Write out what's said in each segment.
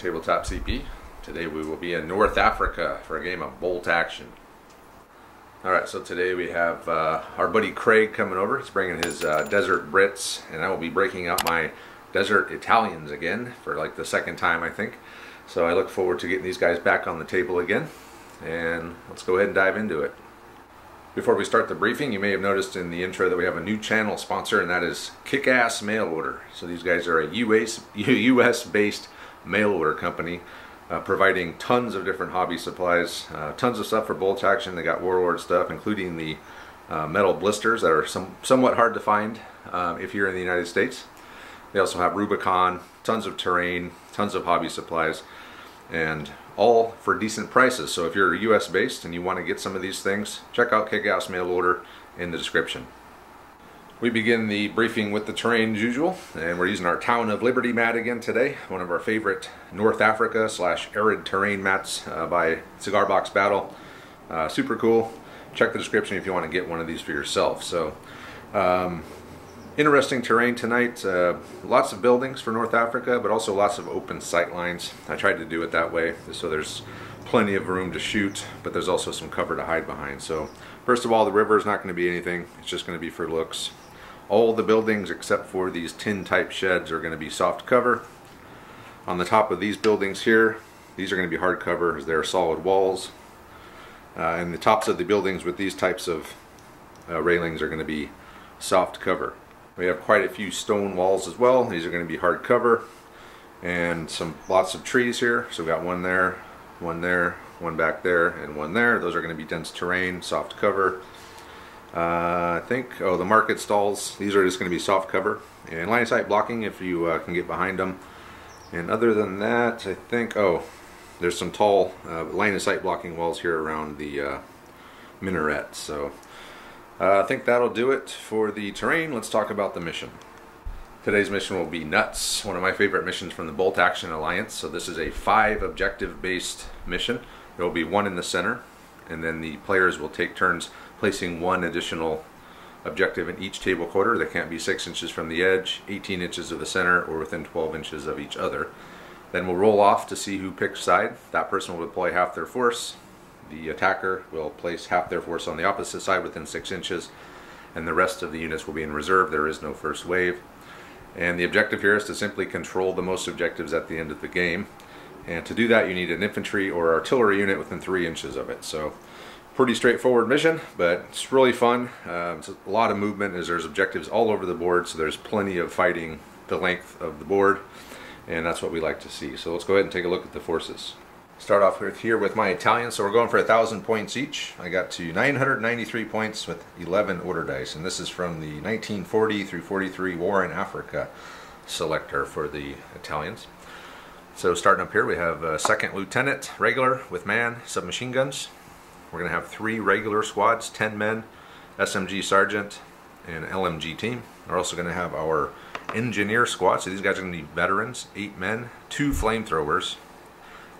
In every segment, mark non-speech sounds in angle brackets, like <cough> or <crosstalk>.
Tabletop CP. Today we will be in North Africa for a game of bolt action. Alright, so today we have uh, our buddy Craig coming over. He's bringing his uh, Desert Brits, and I will be breaking out my Desert Italians again for like the second time, I think. So I look forward to getting these guys back on the table again, and let's go ahead and dive into it. Before we start the briefing, you may have noticed in the intro that we have a new channel sponsor, and that is Kick-Ass Mail Order. So these guys are a US, <laughs> US-based mail order company uh, providing tons of different hobby supplies, uh, tons of stuff for bolt action. They got warlord stuff, including the uh, metal blisters that are some, somewhat hard to find um, if you're in the United States. They also have Rubicon, tons of terrain, tons of hobby supplies, and all for decent prices. So if you're US based and you want to get some of these things, check out Kick-Ass Mail Order in the description. We begin the briefing with the terrain as usual, and we're using our Town of Liberty mat again today, one of our favorite North Africa slash arid terrain mats uh, by Cigar Box Battle. Uh, super cool. Check the description if you want to get one of these for yourself. So, um, interesting terrain tonight. Uh, lots of buildings for North Africa, but also lots of open sight lines. I tried to do it that way, so there's plenty of room to shoot, but there's also some cover to hide behind. So, first of all, the river is not going to be anything. It's just going to be for looks. All the buildings except for these tin type sheds are going to be soft cover. On the top of these buildings here, these are going to be hard cover as they're solid walls. Uh, and the tops of the buildings with these types of uh, railings are going to be soft cover. We have quite a few stone walls as well. These are going to be hard cover and some lots of trees here. So we've got one there, one there, one back there, and one there. Those are going to be dense terrain, soft cover. Uh, I think, oh, the market stalls, these are just going to be soft cover. And line of sight blocking if you uh, can get behind them. And other than that, I think, oh, there's some tall uh, line of sight blocking walls here around the uh, minaret. So uh, I think that'll do it for the terrain. Let's talk about the mission. Today's mission will be Nuts, one of my favorite missions from the Bolt Action Alliance. So this is a five objective based mission. There will be one in the center, and then the players will take turns placing one additional objective in each table quarter. They can't be 6 inches from the edge, 18 inches of the center, or within 12 inches of each other. Then we'll roll off to see who picks side. That person will deploy half their force. The attacker will place half their force on the opposite side within 6 inches, and the rest of the units will be in reserve. There is no first wave. And the objective here is to simply control the most objectives at the end of the game. And to do that, you need an infantry or artillery unit within 3 inches of it. So pretty straightforward mission, but it's really fun. Uh, it's a lot of movement as there's objectives all over the board, so there's plenty of fighting the length of the board, and that's what we like to see. So let's go ahead and take a look at the forces. Start off with here with my Italians, so we're going for a thousand points each. I got to 993 points with 11 order dice, and this is from the 1940 through 43 War in Africa selector for the Italians. So starting up here, we have a second lieutenant regular with man submachine guns. We're going to have three regular squads, 10 men, SMG sergeant, and LMG team. We're also going to have our engineer squad. So these guys are going to be veterans, eight men, two flamethrowers,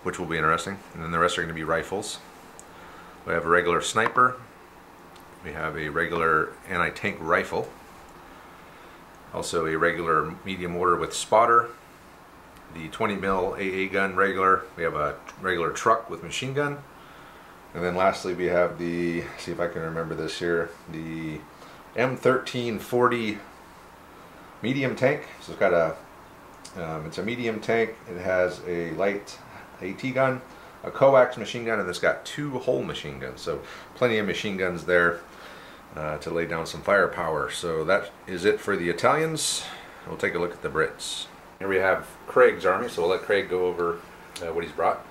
which will be interesting. And then the rest are going to be rifles. We have a regular sniper. We have a regular anti-tank rifle. Also a regular medium mortar with spotter. The 20 mil AA gun regular. We have a regular truck with machine gun and then lastly, we have the, see if I can remember this here, the M1340 medium tank. So it's got a, um, it's a medium tank. It has a light AT gun, a coax machine gun, and it's got two hull machine guns. So plenty of machine guns there uh, to lay down some firepower. So that is it for the Italians. We'll take a look at the Brits. Here we have Craig's army, so we'll let Craig go over uh, what he's brought.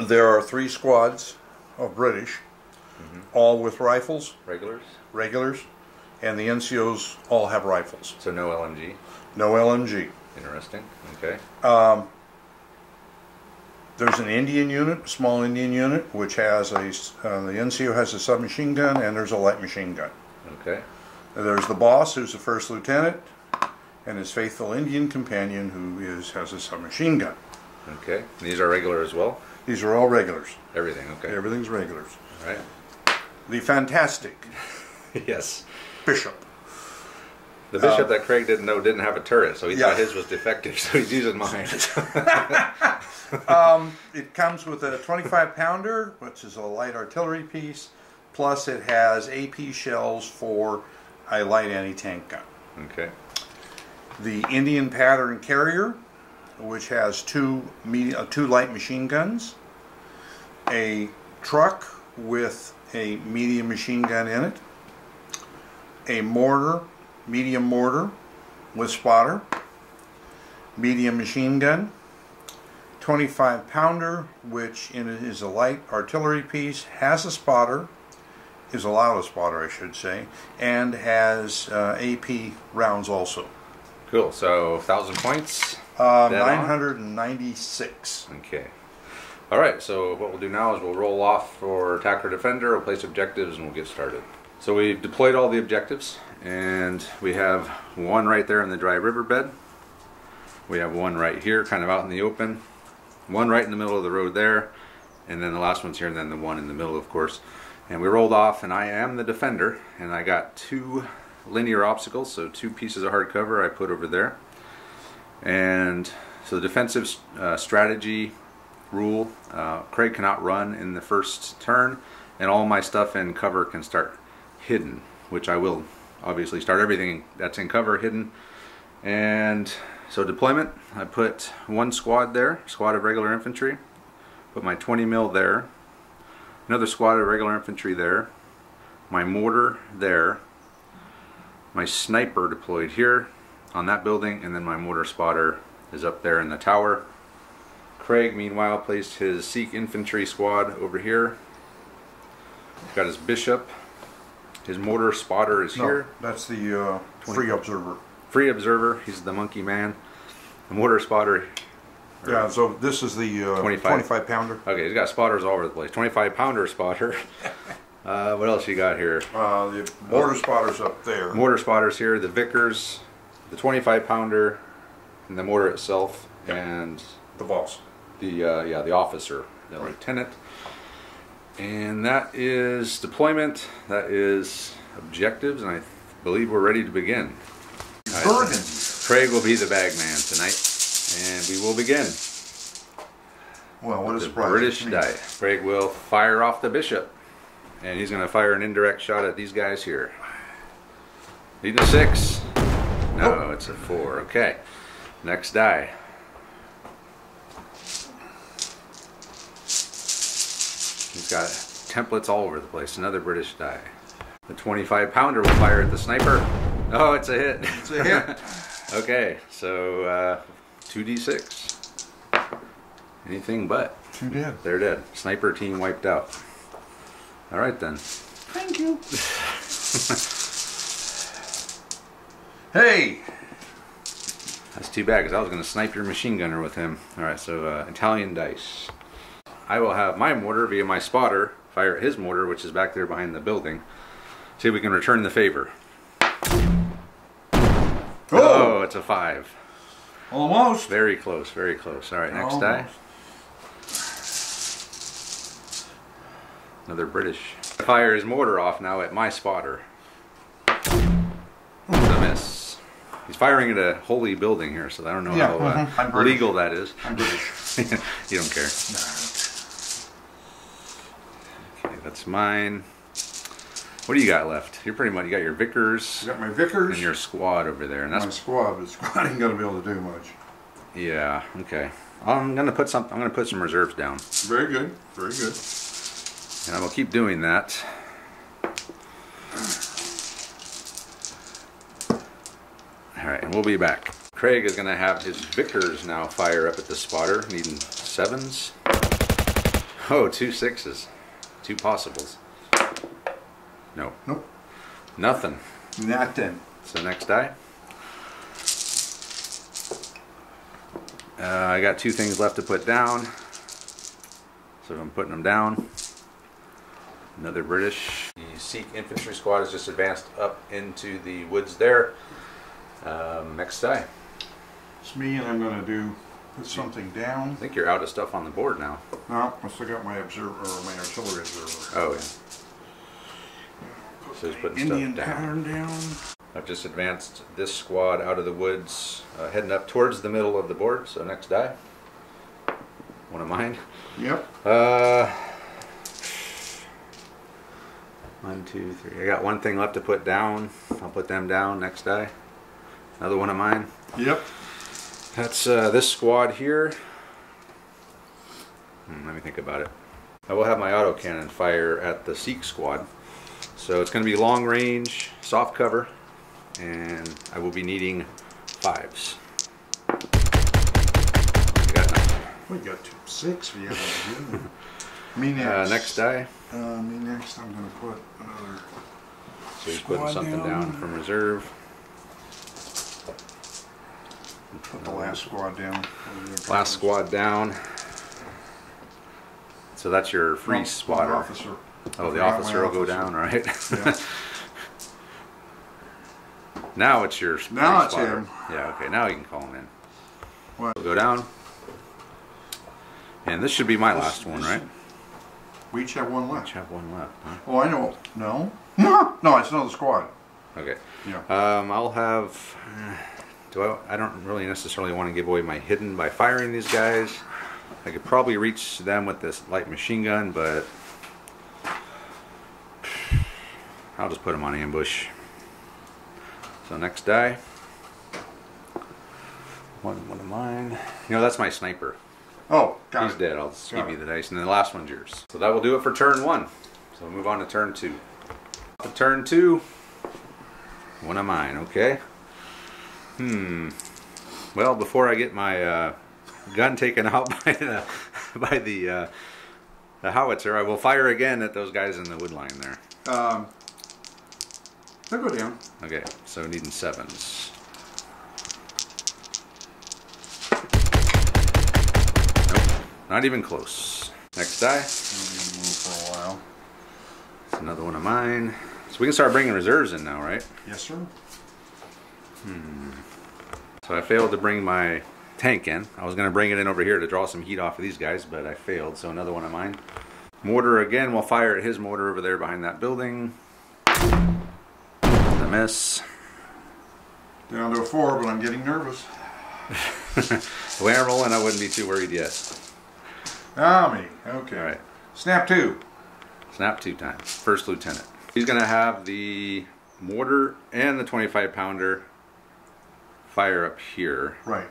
There are three squads of British, mm-hmm. all with rifles, regulars, regulars, and the NCOs all have rifles. So no LMG. No LMG. Interesting. Okay. Um, there's an Indian unit, small Indian unit, which has a uh, the NCO has a submachine gun, and there's a light machine gun. Okay. And there's the boss, who's the first lieutenant, and his faithful Indian companion, who is has a submachine gun. Okay. And these are regular as well. These are all regulars. Everything, okay. Everything's regulars. All right. The fantastic <laughs> yes. Bishop. The bishop um, that Craig didn't know didn't have a turret, so he Yeah. thought his was defective, <laughs> so he's using mine. <laughs> Um, it comes with a 25 pounder, which is a light artillery piece, plus it has AP shells for a light anti tank gun. okay. The Indian pattern carrier, which has two uh, two light machine guns, a truck with a medium machine gun in it, a mortar, medium mortar with spotter, medium machine gun, 25 pounder, which is a light artillery piece, has a spotter, is allowed a spotter, I should say, and has uh, AP rounds also. Cool. So, 1,000 points. Uh, Dead on? 996. Okay. All right, so what we'll do now is we'll roll off for attacker defender, we'll place objectives, and we'll get started. So we've deployed all the objectives, and we have one right there in the dry riverbed. We have one right here, kind of out in the open. One right in the middle of the road there, and then the last one's here, and then the one in the middle, of course. And we rolled off, and I am the defender, and I got two linear obstacles, so two pieces of hard cover I put over there. And so the defensive uh, strategy rule, uh, Craig cannot run in the first turn, and all my stuff in cover can start hidden, which I will obviously start everything that's in cover hidden. And so deployment, I put one squad there, squad of regular infantry, put my 20 mil there, another squad of regular infantry there, my mortar there, my sniper deployed here on that building, and then my mortar spotter is up there in the tower. Craig, meanwhile, placed his Sikh infantry squad over here. Got his bishop. His mortar spotter is No, here. that's the uh, free observer. Free observer, he's the monkey man. The mortar spotter, Yeah, so this is the uh, 25. 25 pounder. okay, he's got spotters all over the place. 25 pounder spotter. <laughs> Uh, what else you got here? Uh, the mortar spotter's up there. Mortar spotters here, the Vickers, the 25 pounder, and the mortar itself, and the boss. the uh, yeah the officer, the lieutenant, and that is deployment. That is objectives, and I believe we're ready to begin. All right, Burgundy. Craig will be the bag man tonight, and we will begin. Well, what a The surprise. British to me. die. Craig will fire off the bishop, and he's going to fire an indirect shot at these guys here. Need a six. No, Oh. it's a four. Okay. Next die. He's got templates all over the place. Another British die. The 25 pounder will fire at the sniper. Oh, it's a hit. It's a hit. <laughs> okay, so uh, 2d6. Anything but. Two dead. They're dead. Sniper team wiped out. All right then. Thank you. <laughs> hey! That's too bad because I was going to snipe your machine gunner with him. All right, so uh, Italian dice. I will have my mortar via my spotter fire at his mortar, which is back there behind the building. See if we can return the favor. Oh, it's a five. Almost. Very close, very close. All right, next die. Another British. Fire his mortar off now at my spotter. He's firing at a holy building here, so I don't know Yeah, how uh, mhm, I'm legal that is. I'm <laughs> you don't care. Okay, that's mine. What do you got left? You're pretty much you got your Vickers I got my Vickers. and your squad over there, and that's my squad, but squad <laughs> ain't gonna be able to do much. yeah okay. I'm gonna put some. I'm gonna put some reserves down, Very good. Very good. and I will keep doing that. All right, and we'll be back. Craig is gonna have his Vickers now fire up at the spotter, needing sevens. Oh, two sixes, two possibles. No, Nope. nothing. Nothing. then. So next die. Uh, I got two things left to put down. So I'm putting them down. Another British. The Sikh infantry squad has just advanced up into the woods there. Um, next die. It's me, and I'm gonna do put something down. I think you're out of stuff on the board now. No, I still got my observer or my artillery observer. Oh yeah. So he's putting Indian stuff down. pattern down. I've just advanced this squad out of the woods, uh, heading up towards the middle of the board. So next die. One of mine. Yep. Uh, one, two, three. I got one thing left to put down. I'll put them down next die. Another one of mine. Yep. That's uh, this squad here. Hmm, let me think about it. I will have my autocannon fire at the Sikh squad. So it's going to be long range, soft cover, and I will be needing fives. I got nothing. We got two six. We have <laughs> Me next. Uh, next die. Uh, me next. I'm gonna put another. So he's putting something down. down from reserve. Put the last squad down. Last squad down. So that's your free No, spotter. Officer. Oh, the officer will go down, right? Yeah. <laughs> now it's your Now it's spotter. him. Yeah, okay, now you can call him in. What? We'll go down. And this should be my This- last one, right? We each have one left. have one left. Huh? Oh, I know. No. <laughs> no, it's another squad. Okay. Yeah. Um, I'll have. Do I? I don't really necessarily want to give away my hidden by firing these guys. I could probably reach them with this light machine gun, but I'll just put them on ambush. So next die. One, one of mine. You know that's my sniper. Oh, got He's it. dead. I'll just Got give you the dice, and then the last one's yours. So that will do it for turn one. So we'll move on to turn two. To turn two. One of mine. Okay. Hmm. Well, before I get my uh, gun taken out <laughs> by the by the uh, the howitzer, I will fire again at those guys in the wood line there. Um, they'll go down. Okay. So needing sevens. Nope. Not even close. Next die. For a while. It's another one of mine. So we can start bringing reserves in now, right? Yes, sir. So I failed to bring my tank in. I was going to bring it in over here to draw some heat off of these guys, but I failed. So another one of mine. Mortar again. We'll fire at his mortar over there behind that building. A miss. Down to a four, but I'm getting nervous. The way I'm rolling, I wouldn't be too worried yet. Ah, me. Okay. All right. Snap two. Snap two times. First lieutenant. He's going to have the mortar and the 25 pounder fire up here. Right.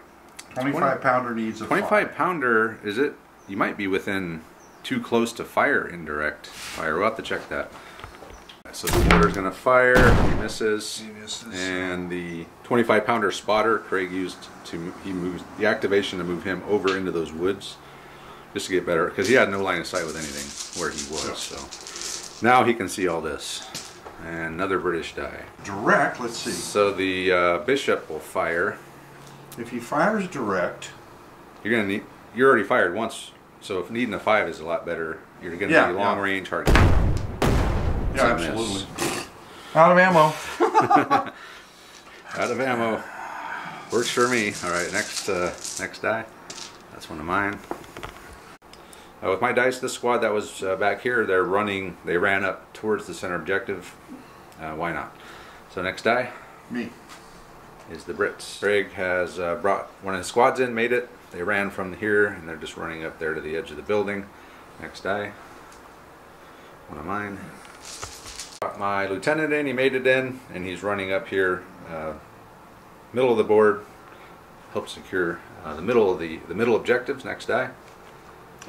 25 pounder needs a 25 five. pounder, is it? You might be within too close to fire indirect fire. We'll have to check that. So the mortar's gonna fire, he misses. He misses. And the 25 pounder spotter Craig used to, he moves the activation to move him over into those woods just to get better, because he had no line of sight with anything where he was. Yeah. So now he can see all this. And another British die. Direct, let's see. So the uh, bishop will fire. If he fires direct, You're gonna need. You're already fired once, so if needing a five is a lot better. You're gonna Yeah, be long yeah. range hard. yeah, So absolutely. Out of ammo. <laughs> Out of ammo. Works for me. All right, next uh, next die. That's one of mine. Uh, with my dice, this squad that was uh, back here, they're running. They ran up towards the center objective. Uh, why not? So next die Me. is the Brits. Craig has uh, brought one of his squads in, made it. They ran from here, and they're just running up there to the edge of the building. Next die. One of mine. Brought my lieutenant in, he made it in, and he's running up here, uh, middle of the board. Help secure uh, the middle of the the middle objectives. Next die.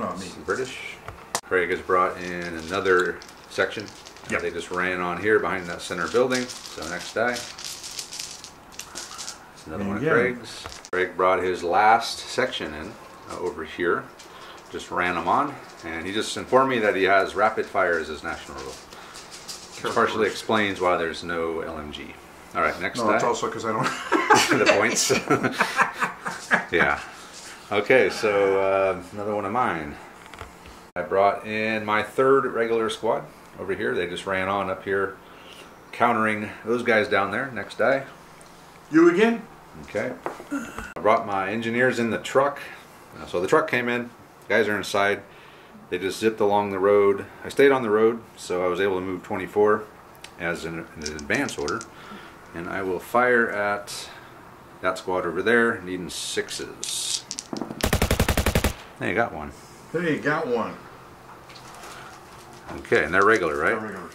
Oh, me. British. Craig has brought in another section. Yep. They just ran on here behind that center building. So next die. It's another And one of. Craig's. Craig brought his last section in uh, over here. Just ran them on, and he just informed me that he has rapid fire as his national rule. Which partially explains why there's no LMG. All right, next No, die it's also because I don't. <laughs> the points. <laughs> <laughs> yeah. Okay, so uh, another one of mine. I brought in my third regular squad over here. They just ran on up here, countering those guys down there. Next die. you again? Okay. I brought my engineers in the truck. Uh, so the truck came in. Guys are inside. They just zipped along the road. I stayed on the road, so I was able to move 24 as an, an advance order. And I will fire at that squad over there, needing sixes. Hey, got one. Hey, got one. Okay, and they're regular, right? Regular.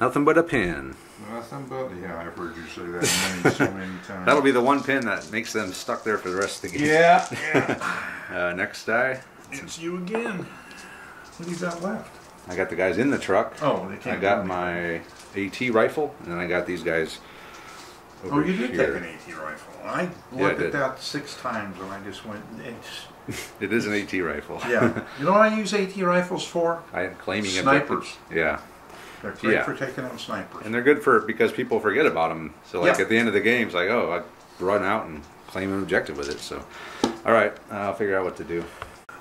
Nothing but a pin. Nothing but, yeah, I've heard you say that many, so many <laughs> times. That'll be the one pin that makes them stuck there for the rest of the game. Yeah, yeah. <laughs> Uh, next die, it's you again. What do you got left? I got the guys in the truck. Oh, they I can't. I got my AT rifle, and then I got these guys. Oh, you did take an AT rifle. I Yeah, I looked did. at that six times and I just went, it's, <laughs> It is an AT rifle. yeah. <laughs> you know what I use AT rifles for? I am claiming Snipers. objectives. Yeah, They're great Yeah. for taking out snipers. and they're good for because people forget about them. So like Yeah. at the end of the game, it's like, oh, I run out and claim an objective with it. So, all right, I'll figure out what to do.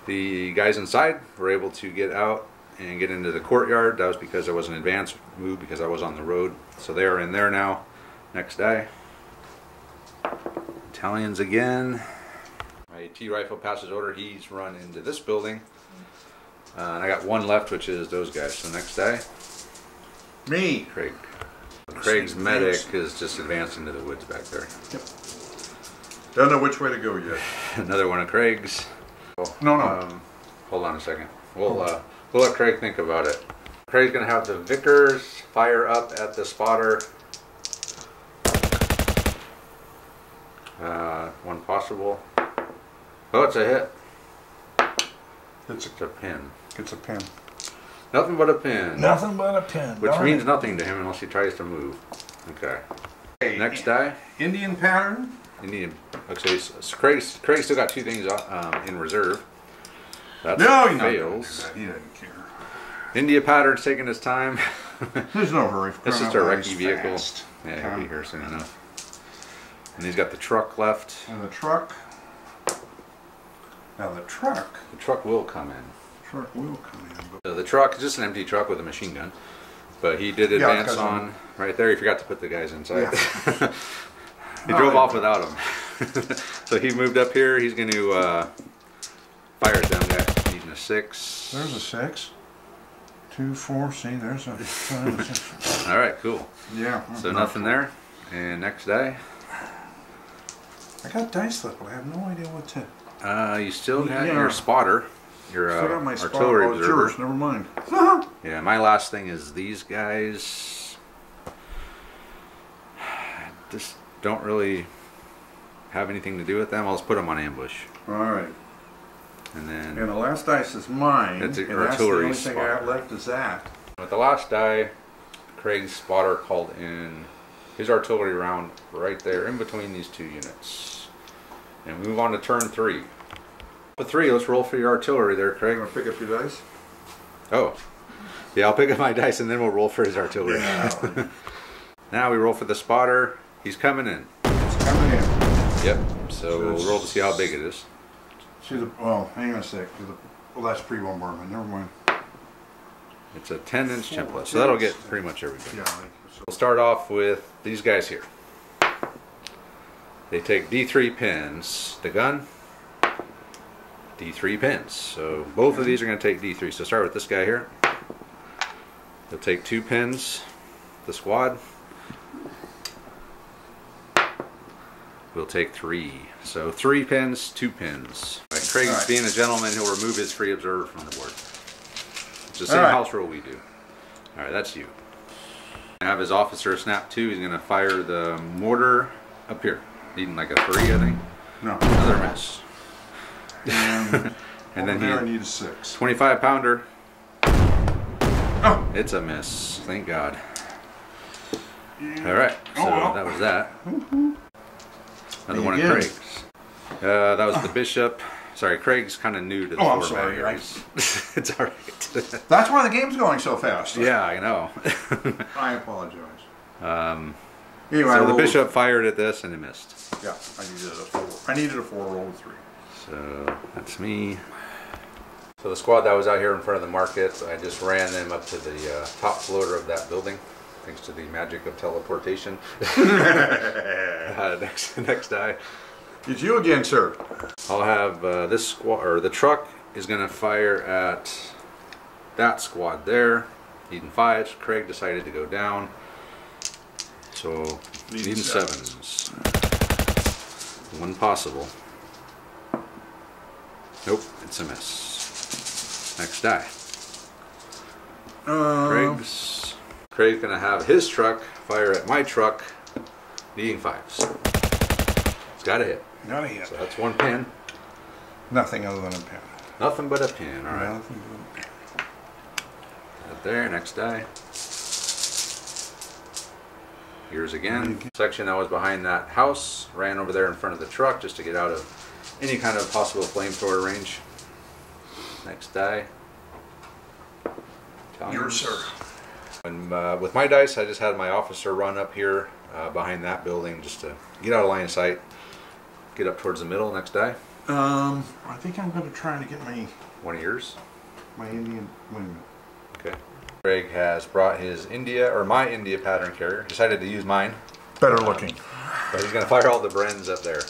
The guys inside were able to get out and get into the courtyard. That was because I was an advance move because I was on the road. So they are in there now. Next day. Italians again. My AT rifle passes order. He's run into this building. Uh, and I got one left, which is those guys. So next day. Me. Craig. Craig's medic is just advanced into the woods back there. Yep. Don't know which way to go yet. <laughs> Another one of Craig's. No, no. Um, hold on a second. We'll uh, we'll let Craig think about it. Craig's gonna have the Vickers fire up at the spotter. Uh, one possible. Oh, it's a hit. It's a, It's a pin. it's a pin. Nothing but a pin. Nothing but a pin. Which means it. nothing to him unless he tries to move. Okay. Hey, Next die. Indian pattern. Indian. Okay, so Craig, Craig still got two things um, in reserve. That No, he's not gonna do fails. that. He doesn't care. India pattern's taking his time. There's no hurry. for <laughs> This is a loud. vehicle. Fast. Yeah, he'll be here soon enough. And he's got the truck left. And the truck. Now the truck. The truck will come in. Truck will come in. So the truck is just an empty truck with a machine gun. But he did Yeah, advance I'm- on right there. He forgot to put the guys inside. Yeah. <laughs> he No, drove I- off without them. <laughs> so he moved up here. He's going to uh, fire at them guys. Needing a six. there's a six. Two, four. See, there's a. five, <laughs> All right, cool. yeah. So nothing there. And next die. I got dice left, but I have no idea what to. Uh, you still got Yeah. your spotter. Your uh, Still got my spot. artillery Oh, it's observer. yours. Never mind. <laughs> Yeah, my last thing is these guys just don't really have anything to do with them. I'll just put them on ambush. All right. And then And the last dice is mine. That's an that's the artillery only thing I have left is that. with the last die, Craig's spotter called in his artillery round right there in between these two units. And we move on to turn three. But three, let's roll for your artillery there, Craig. to pick up your dice? Oh. Yeah, I'll pick up my dice and then we'll roll for his artillery. Yeah. <laughs> now we roll for the spotter. He's coming in. It's coming in. Yep. So we'll roll to see how big it is. See the. Well, hang on a sec. The, well, that's pre bombardment. Never mind. It's a 10 inch template, so that'll get pretty much everything. Yeah. We'll start off with these guys here. They take D3 pins. The gun, D3 pins. So both of these are going to take D3. So start with this guy here. They'll take two pins. The squad. We'll take three. So three pins, two pins. Right, Craig's right. being a gentleman, he'll remove his free observer from the board. It's the same right. house rule we do. All right, that's you. Have his officer snap two. He's gonna fire the mortar up here, needing like a three, I think. no. Another miss. And, <laughs> And then I he need a six. 25 pounder. Oh. It's a miss. Thank God. All right, so Oh, well. that was that. Another one of again. Craig's. Uh, that was the bishop. Sorry, Craig's kind of new to the Oh, I'm sorry, here. I- <laughs> it's all right. <laughs> That's why the game's going so fast. yeah, I know. <laughs> I apologize. um, Anyway, so the bishop fired at this and it missed. Yeah, I needed a four. I needed a four. Rolled three. So that's me. So the squad that was out here in front of the market, I just ran them up to the uh, top floor of that building, thanks to the magic of teleportation. uh, next, next die, It's you again, sir. I'll have uh, this squad, or the truck is going to fire at that squad there. Needing fives. Craig decided to go down. So Needing needing sevens. sevens. One possible. Nope, it's a miss. Next die. Uh, Craig's. Craig's gonna have his truck fire at my truck, needing fives. It's got to hit. Not hit. So that's one pin. Nothing other than a pin. Nothing but a pin. All right. Nothing but a pin. Right there, next die. Here's again. Section that was behind that house. Ran over there in front of the truck just to get out of any kind of possible flamethrower range. Next die. Yours, sir. And uh, with my dice, I just had my officer run up here uh, behind that building just to get out of line of sight. Get up towards the middle. Next die. Um, I think I'm going to try to get my One of yours. my Indian. Wait a minute. Okay. Greg has brought his India or my India pattern carrier. Decided to use mine. Better looking. But he's gonna fire all the Brens up there.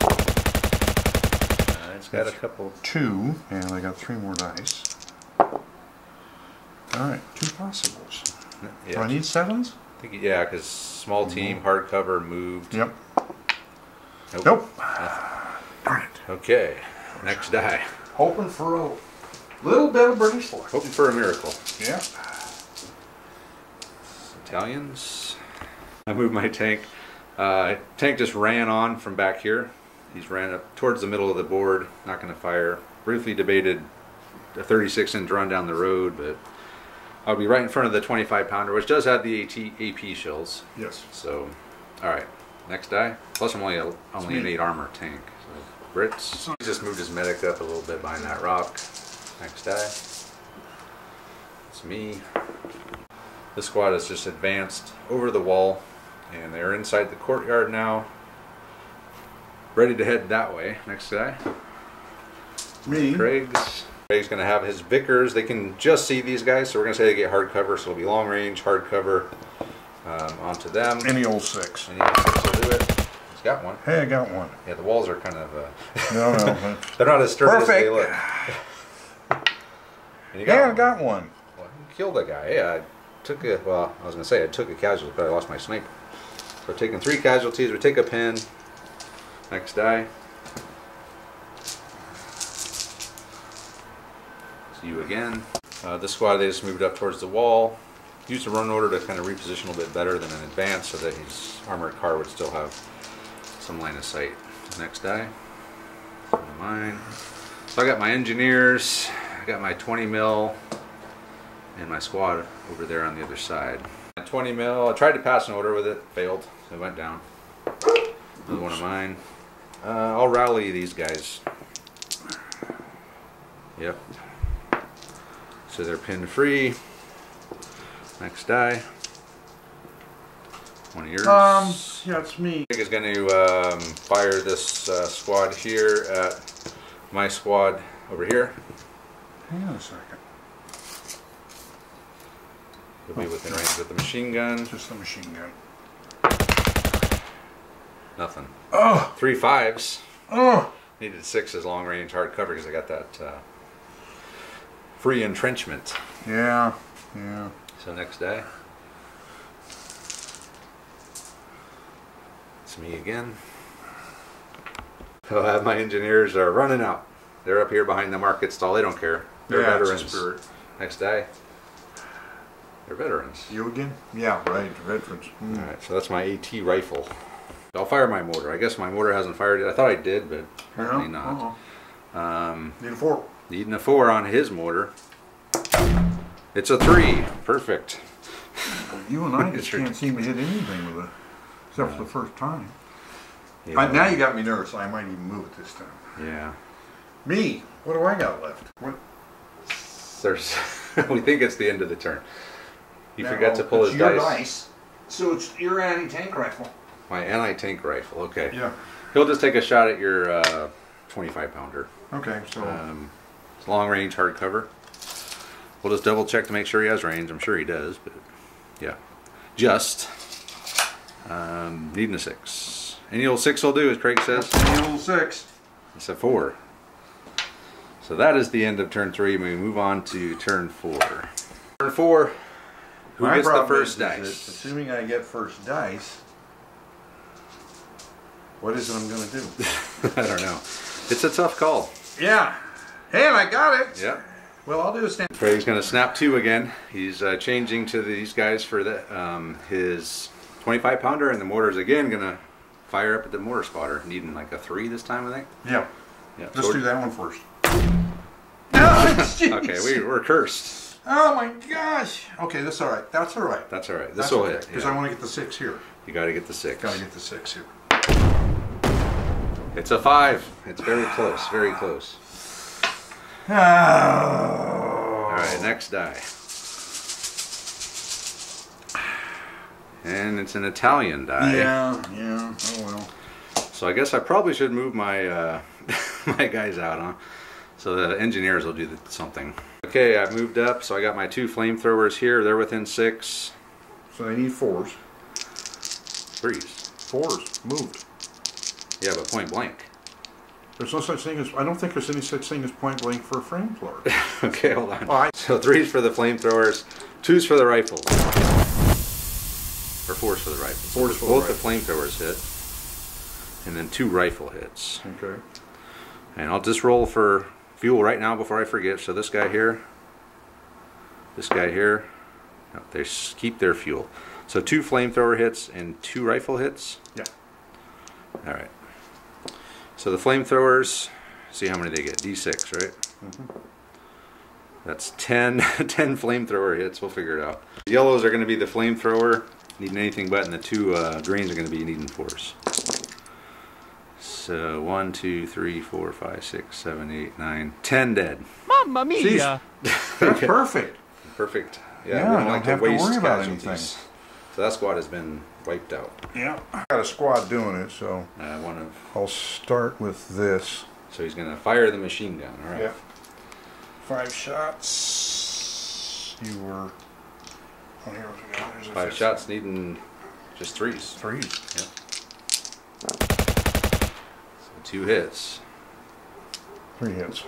Uh, it's got a couple. Two, and I got three more dice. All right, two possibles. Do Yeah, I need sevens? I think, yeah, because small team, hardcover, moved. Yep. Nope. Nope. Darn it. Okay, next die. Hoping for a little bit of British luck. Hoping for a miracle. Yeah. Italians. I moved my tank. Uh, tank just ran on from back here. He's ran up towards the middle of the board. Not going to fire. Briefly debated a 36 inch run down the road, but I'll be right in front of the 25 pounder, which does have the AT, AP shells. Yes. So, all right, next die. Plus, I'm only a, only an eight armor tank. So, Brits. He just moved his medic up a little bit behind that rock. Next die. It's me. This squad has just advanced over the wall, and they're inside the courtyard now. Ready to head that way. Next guy. Me. Craig's. Craig's gonna have his Vickers. They can just see these guys, so we're gonna say they get hard cover, so it'll be long range, hard cover um, onto them. Any old six. And he six will do it. He's got one. Hey, I got one. Yeah, the walls are kind of. Uh, No, no. <laughs> they're not as sturdy as they look. <laughs> And you yeah, I got one. Well, you killed a guy. Yeah, I took a. Well, I was gonna say I took a casualty, but I lost my sniper. So we're taking three casualties. We take a pin. Next die. See you again. Uh, this squad they just moved up towards the wall. Used a run order to kind of reposition a little bit better than in advance, so that his armored car would still have some line of sight. Next die. Mine. So I got my engineers. I got my 20 mil and my squad over there on the other side. 20 mil. I tried to pass an order with it, failed, so it went down. Another one of mine. Uh, I'll rally these guys. Yep. So they're pin free. Next die. One of yours. Um, yeah, it's me. Greg is going to um, fire this uh, squad here at my squad over here. Hang on a second. He'll be within range of the machine gun. Just the machine gun. Nothing. Oh, Three fives. oh. Needed six sixes long range hard cover because I got that uh, free entrenchment. Yeah, yeah. So next day. It's me again. Have my engineers are running out. They're up here behind the market stall. They don't care. They're yeah, veterans. Next day. They're veterans. You again? Yeah, right. Veterans. Mm. All right, so that's my AT rifle. I'll fire my mortar. I guess my mortar hasn't fired yet. I thought I did, but apparently No? not. Uh-uh. Um, Need a four. needing a four on his mortar. It's a three. Perfect. You and I just can't seem to hit anything with it, except for the first time. Yeah. Uh, now you got me nervous. I might even move it this time. Yeah. Me? What do I got left? What? There's. <laughs> we think it's the end of the turn. He Now, forgot to pull it's his your dice. So it's your anti-tank rifle. My anti-tank rifle. Okay. Yeah. He'll just take a shot at your uh, 25 pounder. Okay, so Um, it's long range hard cover. We'll just double check to make sure he has range. I'm sure he does, but yeah. Just um, needing a six. Any old six will do, as Craig says. little six. It's a four. So that is the end of turn three. We move on to turn four. Turn four, Who My gets the first dice? assuming I get first dice, what is it I'm going to do? <laughs> I don't know. It's a tough call. yeah. And I got it. Yeah. Well, I'll do a stand. Craig's going to snap two again. He's uh, changing to these guys for the um, his 25 pounder, and the mortar's again going to fire up at the mortar spotter, needing like a three this time, I think. Yeah. Yeah. Let's so do that one first. <laughs> we're- <laughs> Okay, we, we're cursed. Oh my gosh. Okay, that's all right. That's all right. That's all right. This will okay, hit. Because yeah. I want to get the six here. You got to get the six. Got to get the six here. It's a five. It's very close. Very close. Oh. <sighs> All right, next die. And it's an Italian die. Yeah, yeah. Oh well. So I guess I probably should move my uh, <laughs> my guys out, huh? So the engineers will do the, something. Okay, I've moved up, so I got my two flamethrowers here. They're within six. So they need fours. Threes. Fours moved. Yeah, but point blank. There's no such thing as I don't think there's any such thing as point blank for a flamethrower. <laughs> okay, hold on. All right. So threes for the flamethrowers, twos for the rifles. Or fours for the rifles. Fours for Both the flamethrowers hit. And then two rifle hits. Okay. And I'll just roll for fuel right now before I forget. So this guy here, this guy here, no, they keep their fuel. So two flamethrower hits and two rifle hits. Yeah. All right. So the flamethrowers, see how many they get. D6, right? That's 10, <laughs> 10 flamethrower hits. We'll figure it out. The yellows are going to be the flamethrower, needing anything but, and the two uh, greens are going to be needing fours. So one, two, three, four, five, six, seven, eight, nine, ten dead. Mamma mia! That's <laughs> perfect. Perfect. Yeah, we I don't have to worry about casualties. So that squad has been wiped out. Yeah. I got a squad doing it, so Uh, one of I'll start with this. so he's going to fire the machine gun. All right. Yeah. Five shots. You were. Oh, here we go. There's a shots needing just threes. Threes. Yep. So two hits. Three hits.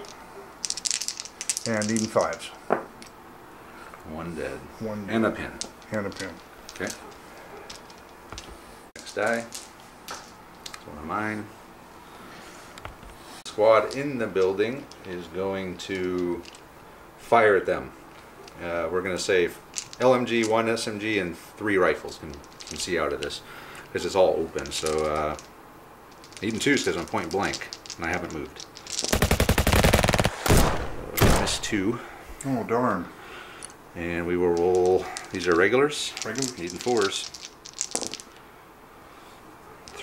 And needing fives. One dead. One dead. And a pin. and a pin. Okay. It's one of mine. Squad in the building is going to fire at them. Uh, we're going to save LMG, one SMG, and three rifles can, can see out of this because it's all open. So uh, even two because I'm point blank and I haven't moved. Missed two. Oh darn. And we will roll. These are regulars. Regular. Needing fours.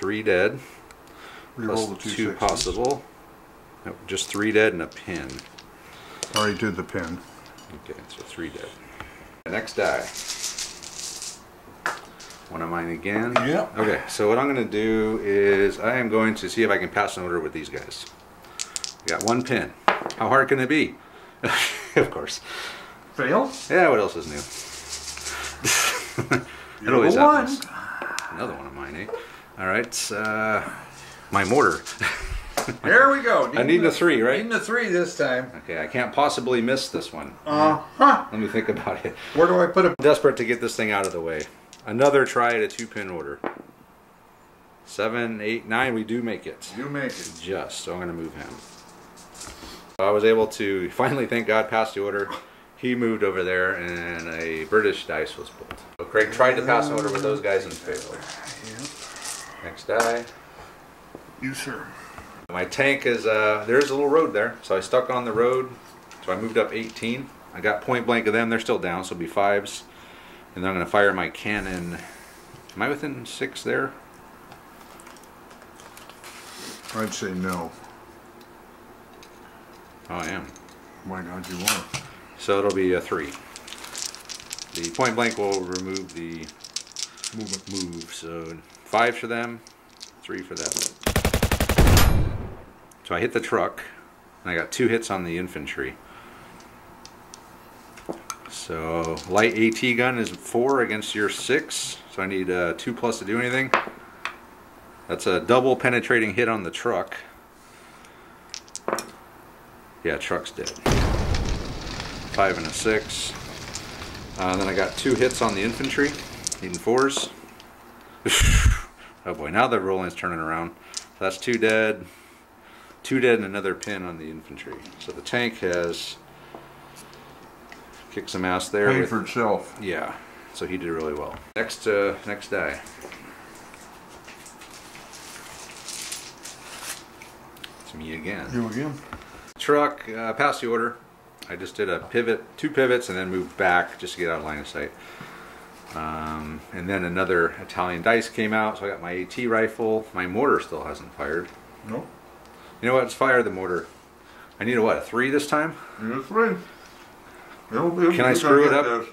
Three dead. Plus the two two possible. Nope, just three dead and a pin. Already did the pin. Okay, so three dead. The next die. One of mine again. Yeah. Okay, so what I'm going to do is I am going to see if I can pass an order with these guys. I got one pin. How hard can it be? <laughs> of course. Fail. Yeah, what else is new? <laughs> it always You're the one. happens. Another one of mine, eh? All right, uh, my mortar. <laughs> There we go. I need a three, right? Needing a three this time. Okay, I can't possibly miss this one. Uh huh. Let me think about it. Where do I put a? I'm desperate to get this thing out of the way. Another try at a two-pin order. Seven, eight, nine. We do make it. You make it. Just. So I'm going to move him. I was able to finally, thank God, pass the order. He moved over there, and a British dice was pulled. So Craig tried to pass an order with those guys and failed. Next die. You sir. My tank is uh, there's a little road there, so I stuck on the road. So I moved up 18. I got point blank of them. They're still down, so it'll be fives. And then I'm going to fire my cannon. Am I within six there? I'd say no. Oh, I am. My God, you are. So it'll be a three. The point blank will remove the Movement. move. So five for them, three for them. So I hit the truck, and I got two hits on the infantry. So light AT gun is four against your six. So I need uh, two plus to do anything. That's a double penetrating hit on the truck. Yeah, truck's dead. Five and a six. Uh, then I got two hits on the infantry, needing fours. <laughs> oh boy, now the rolling's turning around. So that's two dead, two dead, and another pin on the infantry. So the tank has kicked some ass there. Paid for itself. yeah, so he did really well. Next, uh, next die. It's me again. You again? Truck, uh, pass the order. I just did a pivot, two pivots, and then moved back just to get out of line of sight. Um, and then another Italian dice came out, so I got my AT rifle. My mortar still hasn't fired. Nope. You know what? Let's fire the mortar. I need a what? A three this time? You're three. It'll Can I screw it up?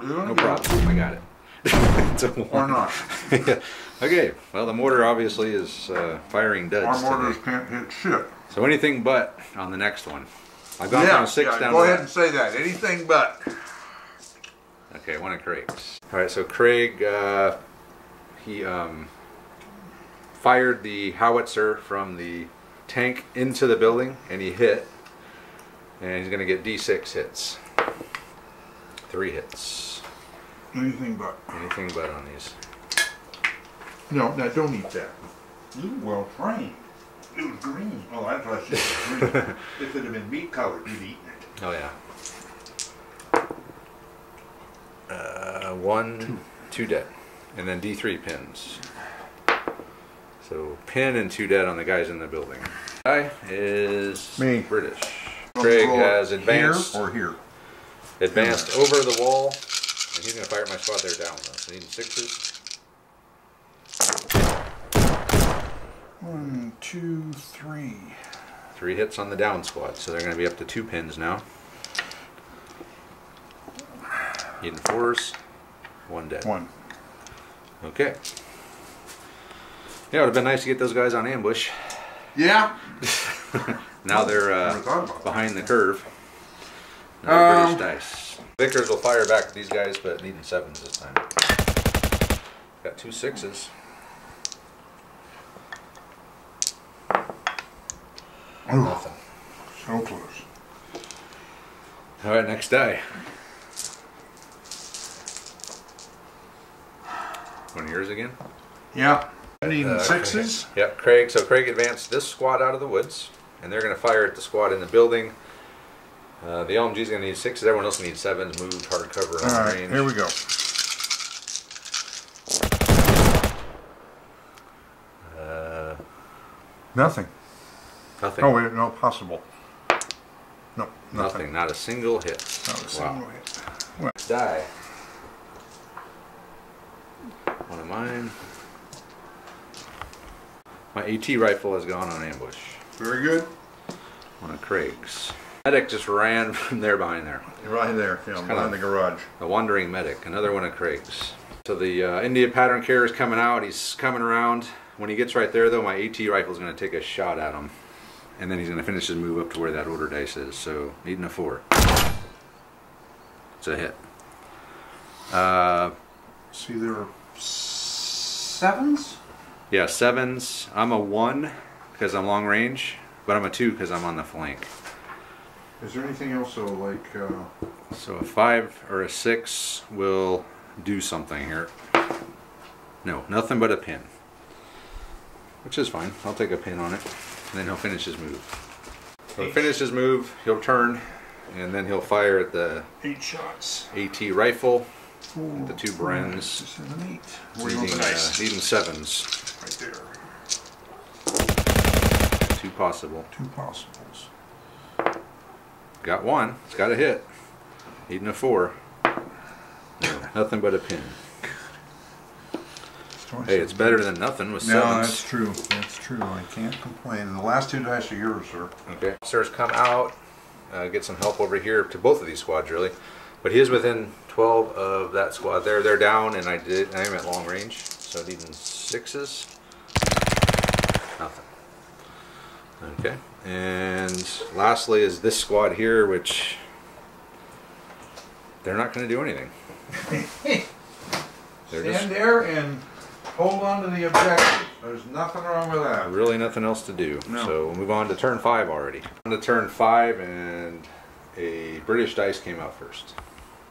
No problem. I got it. <laughs> it's a it. Or one. not. <laughs> okay. Well, the mortar obviously is uh, firing Our duds. mortars today. can't hit shit. So anything but on the next one. I've gone yeah, from a six yeah, down go ahead a- and say that. Anything but. Okay, one of Craig's. All right, so Craig, uh, he um, fired the howitzer from the tank into the building, and he hit, and he's going to get D6 hits. Three hits. Anything but. Anything but on these. No, now don't eat that. You were well trained. It was green. Oh, I thought it was <laughs> green. if it had been meat colored, you'd eaten it. Oh yeah. Uh, one, two dead, and then D3 pins. So pin and two dead on the guys in the building. Guy is Me. British. Craig has advanced Here or here? advanced over the wall, and he's gonna fire at my squad there down though. So needing sixes. One, two, three. Three hits on the down squad, so they're gonna be up to two pins now. Fours, one dead. One. Okay. Yeah, it would have been nice to get those guys on ambush. Yeah. <laughs> Now they're uh, thought about that. behind the curve. Another Um, dice. Vickers will fire back at these guys, but needing sevens this time. Got two sixes. Ooh, Nothing. so close. All right, next die. One of yours again? Yeah. Needing Uh, sixes. Craig. Yep, Craig. So Craig advanced this squad out of the woods, and they're going to fire at the squad in the building. Uh, the LMG's going to need sixes. Everyone else needs sevens. Moved, hard cover, All right, range. here we go. Uh, Nothing. nothing. Oh wait, no, possible. No, nothing. nothing. Not a single hit. Not a wow. single hit. Well, Die. Mine. My AT rifle has gone on ambush. very good. One of Craig's. Medic just ran <laughs> from there behind there. Right there. Yeah, behind the garage. A wandering medic, another one of Craig's. So the uh, India pattern carrier is coming out. He's coming around. When he gets right there, though, my AT rifle is going to take a shot at him, and then he's going to finish his move up to where that order dice is. So needing a four. It's a hit. Uh, See, there sevens. yeah, sevens. I'm a one because I'm long range, but I'm a two because I'm on the flank. Is there anything else though, like? Uh, So a five or a six will do something here. No, nothing but a pin. Which is fine. I'll take a pin on it. And then he'll finish his move. So he'll finish his move, he'll turn, and then he'll fire at the eight shots. AT rifle, Four, the two five, Brens. six, seven, eight. Where's needing, the uh, needing sevens. Right there. Two possible. Two possibles. Got one. It's got a hit. Needing a four. No, nothing but a pin. Hey, it's better than nothing with No, sevens. that's true. That's true. I can't complain. And the last two dice are yours, sir. Okay. Officers come out, uh, get some help over here to both of these squads, really. But he is within 12 of that squad there. They're down, and I did. I am at long range, so needing sixes. Nothing. Okay. And lastly is this squad here, which they're not going to do anything. <laughs> They're just Stand there and hold on to the objective. There's nothing wrong with that. really nothing else to do. No. So we'll move on to turn five already. On to turn five, and a British dice came out first.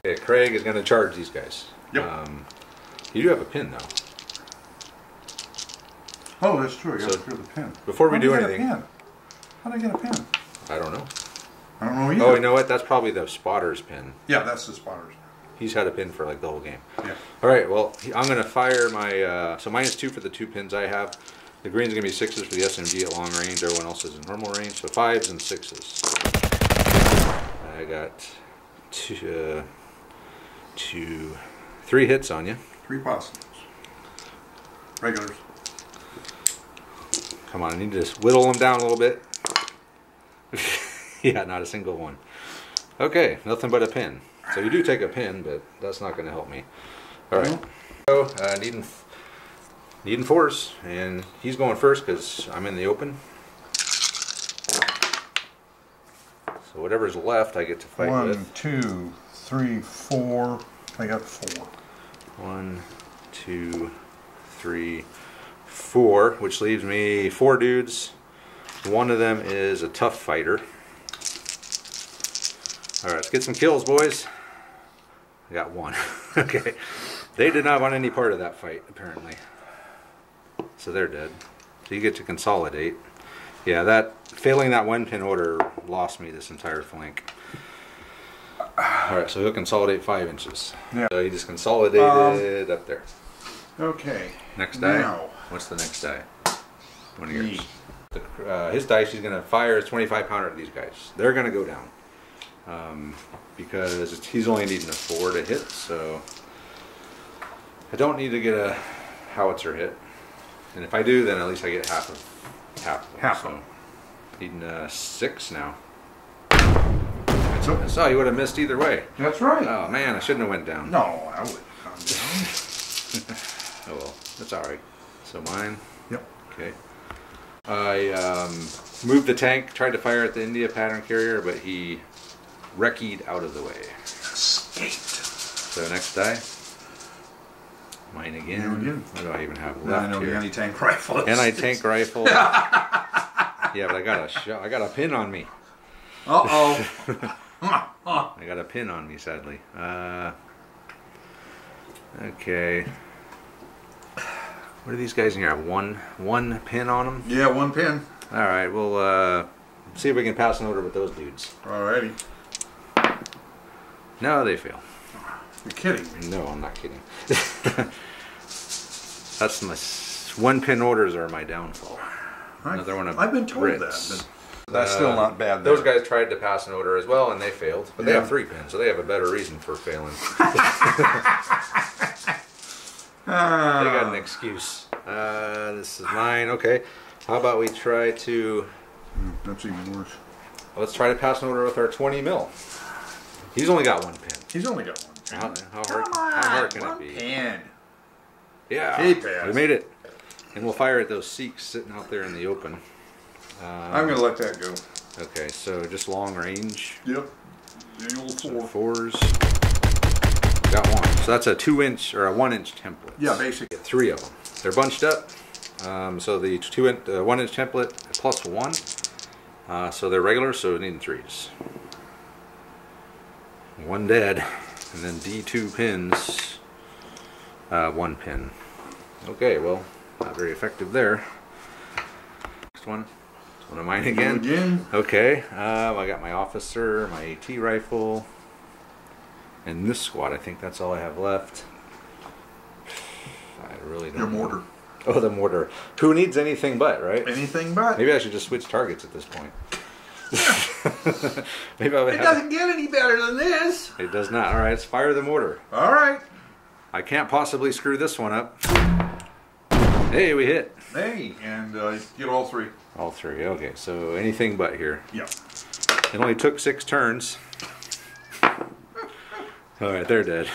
Okay, Craig is going to charge these guys. Yep. Um, you do have a pin though. Oh, that's true. I got So, to the pin. before we How'd do anything- pin? How'd I get a pin? I don't know. I don't know either. Oh, you know what? That's probably the spotter's pin. Yeah, that's the spotters. He's had a pin for like the whole game. Yeah. All right. Well, I'm going to fire my. Uh, so minus two for the two pins I have. The green's going to be sixes for the SMG at long range. Everyone else is in normal range. So fives and sixes. I got two, uh, two, three hits on you. Three positives. Regulars. Come on, I need to just whittle them down a little bit. <laughs> yeah, not a single one. Okay, nothing but a pin. So you do take a pin, but that's not going to help me. All right. So, uh, needing, needing force, and he's going first because I'm in the open. So whatever's left, I get to fight One, with. two, three, four. I got four. One, two, three, four, which leaves me four dudes. One of them is a tough fighter. All right, let's get some kills, boys. I got one. <laughs> okay. They did not want any part of that fight, apparently. So they're dead. So you get to consolidate. Yeah, that failing that one pin order lost me this entire flank. <sighs> All right, so he'll consolidate five inches. Yeah. So he just consolidated up there. Okay. Next die. Now. What's the next die? One of yours. The, uh, his dice he's gonna fire his 25 pounder at these guys. They're gonna go down um, because it's, he's only needing a four to hit. So I don't need to get a howitzer hit, and if I do, then at least I get half of half. Of them. Half so. Needing a six now. So, I saw you would have missed either way. that's right. Oh man, I shouldn't have went down. No, I would come down. <laughs> Oh well, that's all right. So mine. yep. Okay. I um, moved the tank, tried to fire at the India pattern carrier, but he wrecked out of the way. Escaped. So next die. Mine again. Again. What do I even have Now I left know here? anti-tank <laughs> rifle. Anti-tank rifle. <laughs> yeah, but I got a shot. I got a pin on me. Uh-oh. <laughs> I got a pin on me, sadly. Uh, okay. What are these guys in here have? One, one pin on them. yeah, one pin. All right, we'll uh, see if we can pass an order with those dudes. Alrighty. No, they fail. You're kidding me. No, I'm not kidding. <laughs> That's my one pin orders are my downfall. Another one of I've been told Brits. that. But that's still Uh, not bad. Those guys tried to pass an order as well, and they failed. But they have three pins, so they have a better reason for failing. <laughs> Ah. they got an excuse. Uh, this is mine. Okay. How about we try to That's even worse. let's try to pass an order with our 20 mil. He's only got one pin. He's only got one. pin. How, how hard? Come on, how hard can one it be? pin. Yeah, He passed. we made it. And we'll fire at those Sikhs sitting out there in the open. Um, I'm gonna let that go. Okay, so just long range. Yep. Old So four. fours. Got one. So that's a two inch or a one inch template. Yeah, basically. Three of them. They're bunched up. Um, so the two in, uh, one inch template plus one. Uh, so they're regular, so needing threes. One dead, and then D2 pins. Uh, one pin. Okay, well, not very effective there. Next one. One of mine again. Again. Okay, um, I got my officer, my AT rifle, and this squad. I think that's all I have left. I really don't. Your know. mortar. Oh, the mortar. Who needs anything but, right? Anything but. Maybe I should just switch targets at this point. <laughs> Maybe I would It doesn't get any better than this. It does not. All right, let's fire the mortar. All right. I can't possibly screw this one up. Hey, we hit Hey, and uh, get all three. all three. Okay, so anything but here. Yeah. It only took six turns. All right, they're dead.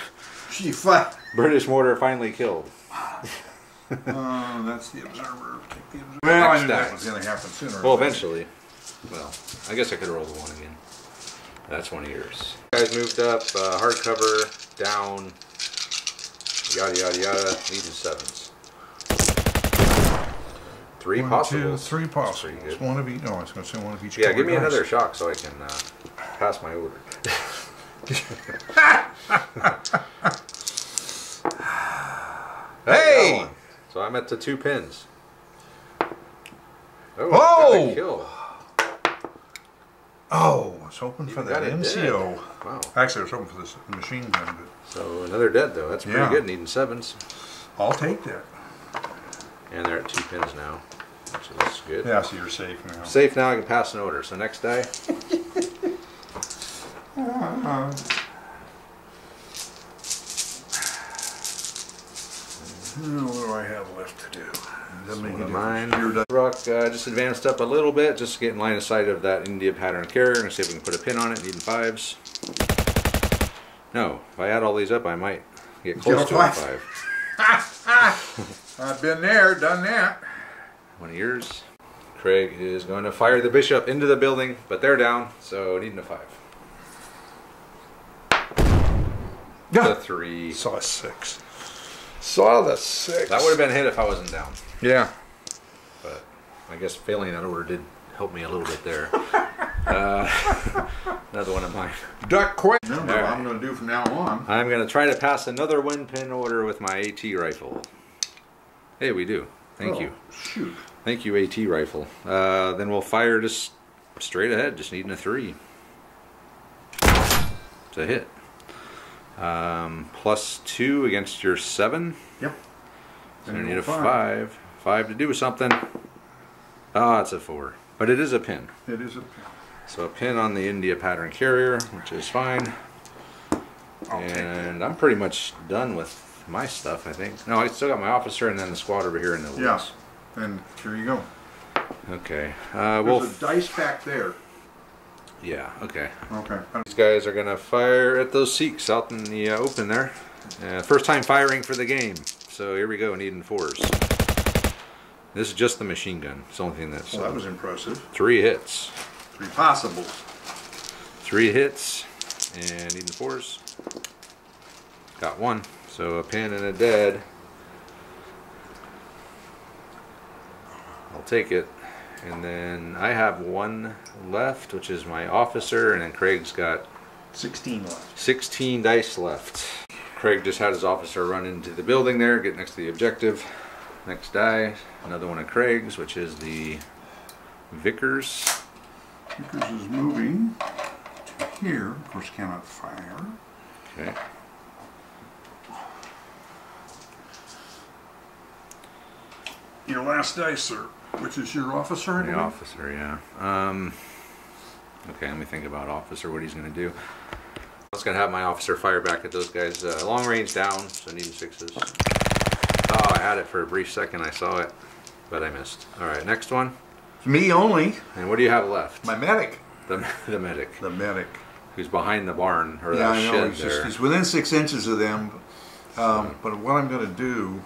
She flat. British mortar finally killed. Uh, <laughs> that's the observer. Take the observer. Well, I knew that was going to happen sooner. Well, eventually. Well, I guess I could roll the one again. That's one of yours. Guys moved up, uh, hardcover, down, yada yada yada, in sevens. Three One, possibles. two, three That's possibles. good. One of each. No, I was going to say one of each. Yeah, give me dice. another shock so I can uh, pass my order. Hey! So I'm at the two pins. Oh! Whoa! kill. Oh, I was hoping for that NCO. dead. Wow. Actually, I was hoping for this machine gun, But... So another dead though. That's pretty Yeah. good, needing sevens. I'll take that. And they're at two pins now, which is good. Yeah, so you're safe now. Safe now, I can pass an order. So next die. Uh, what do I have left to do? Doesn't make One any mine. difference. You're done. Rock uh, just advanced up a little bit, just to get in line of sight of that India pattern carrier. Gonna see if we can put a pin on it, needing fives. No, if I add all these up, I might get close Get to a five. <laughs> <laughs> five. I've been there, done that. One of yours. Craig is going to fire the bishop into the building, but they're down, so needing a five. Yeah. The three. Saw a six. Saw the six. That would have been hit if I wasn't down. Yeah. but I guess failing that order did help me a little bit there. <laughs> uh, another one of mine. Duck quick. Remember, All what right. I'm going to do from now on. I'm going to try to pass another win pin order with my AT rifle. Hey, we do. Thank Oh, you. Shoot. Thank you, AT rifle. Uh, then we'll fire just straight ahead, just needing a three. It's a hit. Um, plus two against your seven. Yep. So I And need a five. five. Five to do something. Ah, it's a four. But it is a pin. It is a. Pin. So a pin on the India pattern carrier, which is fine. I'll and I'm pretty much done with my stuff, I think. No, I still got my officer and then the squad over here in the woods. Yeah. And here you go. Okay. Uh, well, There's a dice back there. yeah, okay. Okay. These guys are going to fire at those Sikhs out in the uh, open there. Uh, first time firing for the game. So here we go, needing fours. This is just the machine gun. It's the only thing that's Well, that uh, was impressive. three hits. Three possibles. Three hits and needing fours. Got one. So a pin and a dead. I'll take it. And then I have one left, which is my officer, and then Craig's got 16 left. 16 dice left. Craig just had his officer run into the building there, get next to the objective. Next die, another one of Craig's, which is the Vickers. Vickers is moving to here. Of course, cannot fire. Okay. Your last dice, sir. Which is your officer, The believe? officer, yeah. Um, okay, let me think about officer, what he's going to do. I was going to have my officer fire back at those guys. Uh, long range down, so needing sixes. Oh, I had it for a brief second. I saw it, but I missed. All right, next one. Me only. And what do you have left? My medic. The, <laughs> the medic, The medic. who's behind the barn or Yeah, that I know. shed He's, there. just, he's within six inches of them. Um, but what I'm going to do.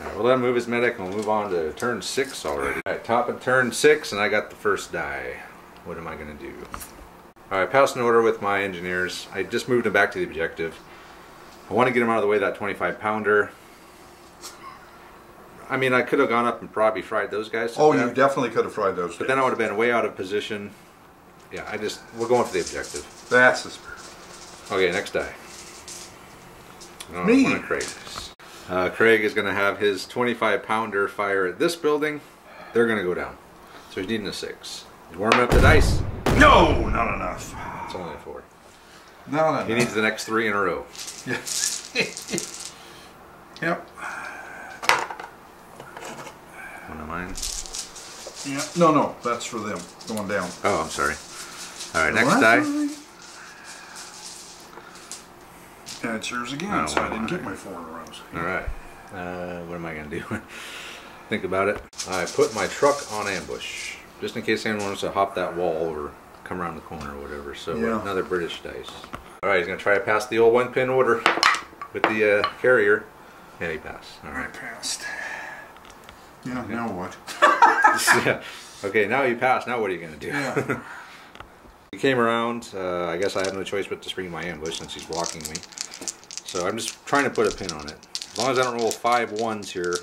Right, we'll let him move his medic and we'll move on to turn six already. All right, top of turn six, and I got the first die. What am I going to do? All right, pass an order with my engineers. I just moved him back to the objective. I want to get him out of the way that 25 pounder. I mean, I could have gone up and probably fried those guys. Oh, you definitely could have fried those. But then I would have been way out of position. Yeah, I just, we're going for the objective. That's the spirit. Okay, next die. Oh, Me. Craig's. Uh, Craig is going to have his 25 pounder fire at this building. They're going to go down. So he's needing a six. He's warming up the dice. No, not enough. It's only a four. Not enough. He needs the next three in a row. Yes. <laughs> yep. One of mine. Yeah. No, no, that's for them going down. Oh, I'm sorry. All right, next Well, die. that's all right. And it's yours again, Oh, so I didn't get my four in a row. All right. Uh, what am I going to do? <laughs> Think about it. I put my truck on ambush. Just in case anyone wants to hop that wall or come around the corner or whatever. So Yeah. another British dice. All right, he's going to try to pass the old one pin order with the uh, carrier. Yeah, he passed. All right. I passed. Yeah, now what? <laughs> <laughs> yeah. Okay, now you passed. Now what are you going to do? Yeah. He came around. Uh, I guess I had no choice but to spring my ambush since he's blocking me. So I'm just trying to put a pin on it. As long as I don't roll five ones here,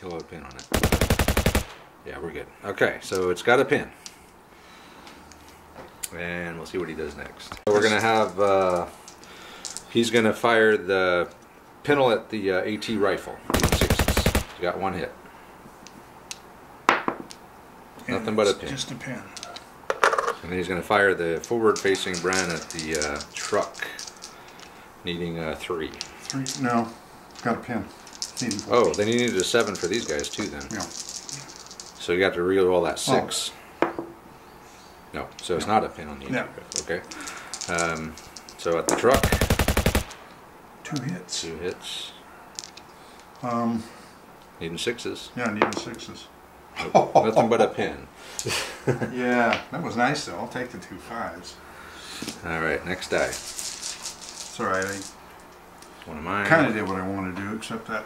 he'll have a pin on it. Yeah, we're good. Okay, so it's got a pin. And we'll see what he does next. So we're going to have uh, He's going to fire the pintle at the uh, AT rifle. Sixes. He's got one hit. Nothing but a pin. Just a pin. And then he's going to fire the forward-facing Bren at the uh, truck, needing a three. Three. No, got a pin. Oh, then you needed a seven for these guys too. Then, Yeah. so you got to re-roll that six. No, so it's not a pin on the No. AT. Okay. Um, so at the truck, Two hits. two hits, Um. needing sixes. Yeah, needing sixes. Nothing but a pin. <laughs> Yeah, that was nice though. I'll take the two fives. All right, next die. It's all right. I One of mine. kind of did what I wanted to do, except that.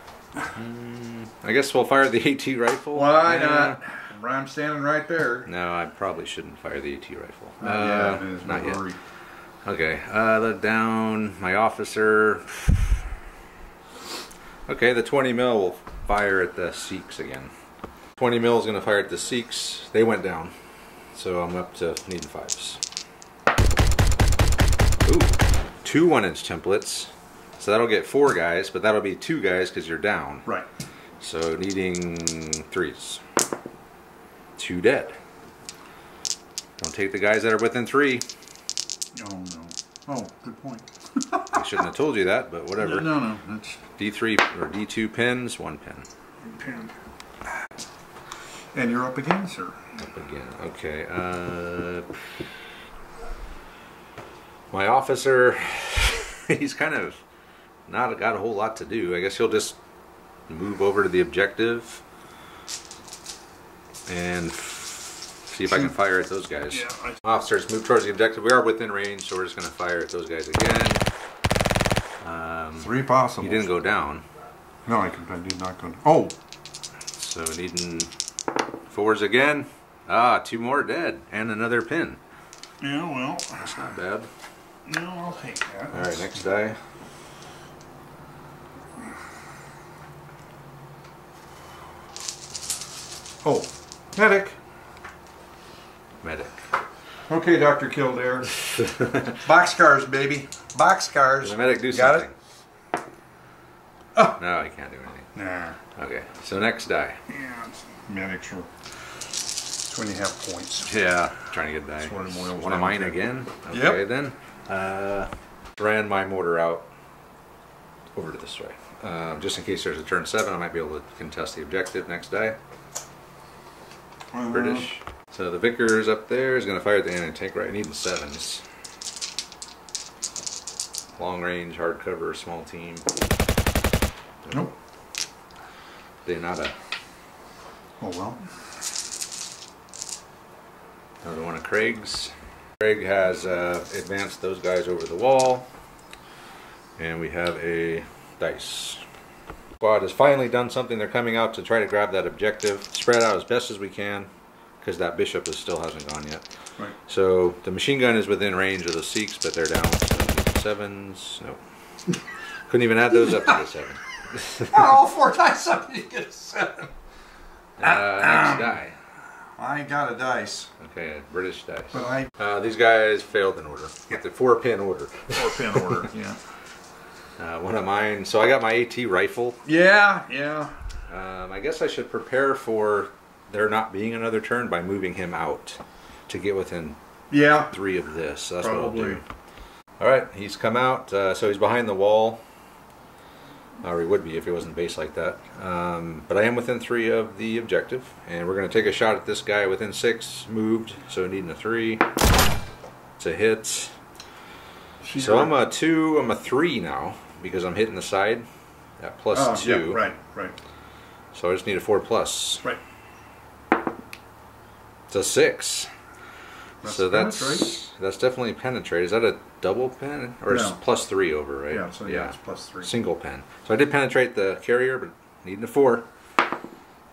I guess we'll fire the AT rifle. Why Yeah. not? I'm standing right there. No, I probably shouldn't fire the AT rifle. Not Uh, no not yet. Okay, uh, the down, my officer. <sighs> Okay, the 20 mil will fire at the Sikhs again. 20 mil is going to fire at the Sikhs. They went down. So I'm up to needing fives. Ooh, two one inch templates. So that'll get four guys, but that'll be two guys because you're down. Right. So needing threes. Two dead. Don't take the guys that are within three. Oh no. Oh, good point. I shouldn't have told you that, but whatever. No, <laughs> no, no. that's D3 or D2 pins, one pin. pin. And you're up again, sir. Up again. Okay. Uh, my officer, <laughs> he's kind of not got a whole lot to do. I guess he'll just move over to the objective and see if I can fire at those guys. Yeah, I- Officers move towards the objective. We are within range, so we're just going to fire at those guys again. Um, Three possible. he didn't go down, No, I, did not go. Oh, so needing fours again. Ah, two more dead and another pin. yeah. Well, That's not bad. no, I'll take that. All right, next die. Oh, medic. Medic. Okay, Doctor Kildare. <laughs> Boxcars, baby. Boxcars. Does the medic do Got something? Oh. No, he can't do anything. Nah. Okay, so next die. Yeah, are. It's when points. Yeah, trying to get that. That's what it boils One of mine again. Yep. Okay, then. Uh, ran my mortar out over to this way. Um, just in case there's a turn seven, I might be able to contest the objective. Next die. Uh, British. So the Vickers up there is going to fire at the anti-tank right, I need the sevens. Long range, hard cover, small team. Nope. They're not a Oh well. another one of Craig's. Craig has uh, advanced those guys over the wall, and we have a dice. Squad has finally done something. They're coming out to try to grab that objective. Spread out as best as we can, because that bishop is still hasn't gone yet. Right. So the machine gun is within range of the Sikhs, but they're down. Sevens. No. <laughs> Couldn't even add those up to the seven. <laughs> all four dice up, you get a seven. Uh, next die. I got a dice, Okay, British dice. but I Uh, these guys failed in order. With the four pin order. four pin <laughs> order. Yeah. Uh, one of mine. So I got my AT rifle. Yeah. Yeah. Um, I guess I should prepare for there not being another turn by moving him out to get within Yeah. three of this. So that's what I'll do. All right, he's come out. Uh, so he's behind the wall. Or he would be if he wasn't based like that. Um, but I am within three of the objective, and we're going to take a shot at this guy within six. Moved, so needing a three. It's a hit. So I'm a two. I'm a three now because I'm hitting the side at plus Oh, two. yeah, right. Right. So I just need a four plus. Right. It's a six. That's so that's penetrate. that's definitely penetrate. Is that a double pen or it's No. plus three over, right? Yeah. So yeah, it's plus three. Single pen. So I did penetrate the carrier, but needing a four.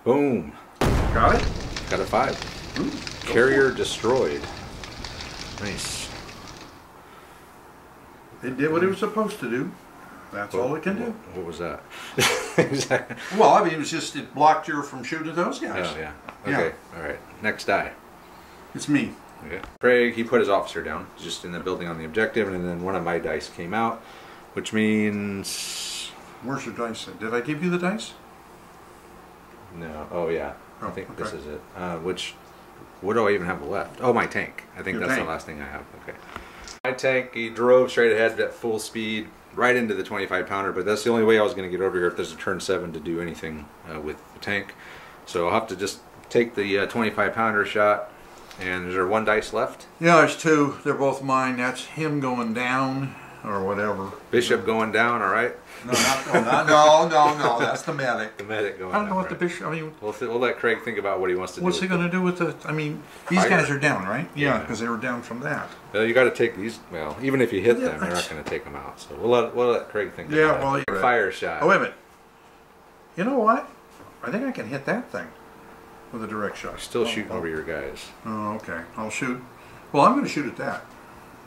Boom. Got it. Got a five. Ooh, Carrier destroyed. Nice. it. Did what it was supposed to do. That's all it can do. What was that? <laughs> exactly. Well, I mean, it was just it blocked you from shooting those guys. Oh yeah. Yeah. Okay. All right. Next die. It's me. Okay. Craig, he put his officer down, just in the building on the objective, and then one of my dice came out. which means Where's your dice? Did I give you the dice? no. Oh yeah, I Oh, think this is it. Uh, which what do I even have left? Oh, my tank. I think Your that's tank. the last thing I have. Okay. My tank, he drove straight ahead at full speed, right into the 25 pounder. But that's the only way I was going to get over here if there's a turn seven to do anything uh, with the tank. So I'll have to just take the uh, 25 pounder shot. And is there one dice left? Yeah, there's two. They're both mine. That's him going down or whatever. Bishop going down. All right. No, not, no, not, no, no, no. That's the medic. The medic going I don't know down, what the bishop. I mean, We'll, we'll let Craig think about what he wants to what's do. What's he going to do with the? I mean, these Fire. guys are down, right? Yeah, Yeah. because they were down from that. Well, you got to take these. Well, even if you hit Yeah, them, you're not going to take them out. So we'll let we'll let Craig think. Yeah, about well, it. you're right. fire shot. Oh wait a minute. You know what? I think I can hit that thing with a direct shot. Still Oh, shooting oh. over your guys. Oh, okay. I'll shoot. Well, I'm going to shoot at that.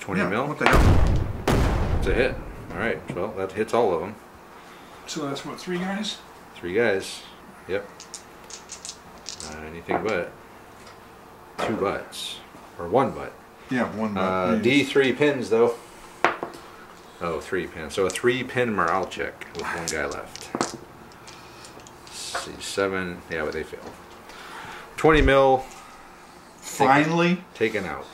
20 yeah, mil. What the hell? It's a hit. All right. Well, that hits all of them. So that's what three guys. Three guys. Yep. Uh, anything but two butts or one butt. Yeah, one. Uh, D three pins though. Oh, three pins. So a three pin morale check with one guy left. Let's see, seven. Yeah, but they failed. Twenty mil Finally, taken out.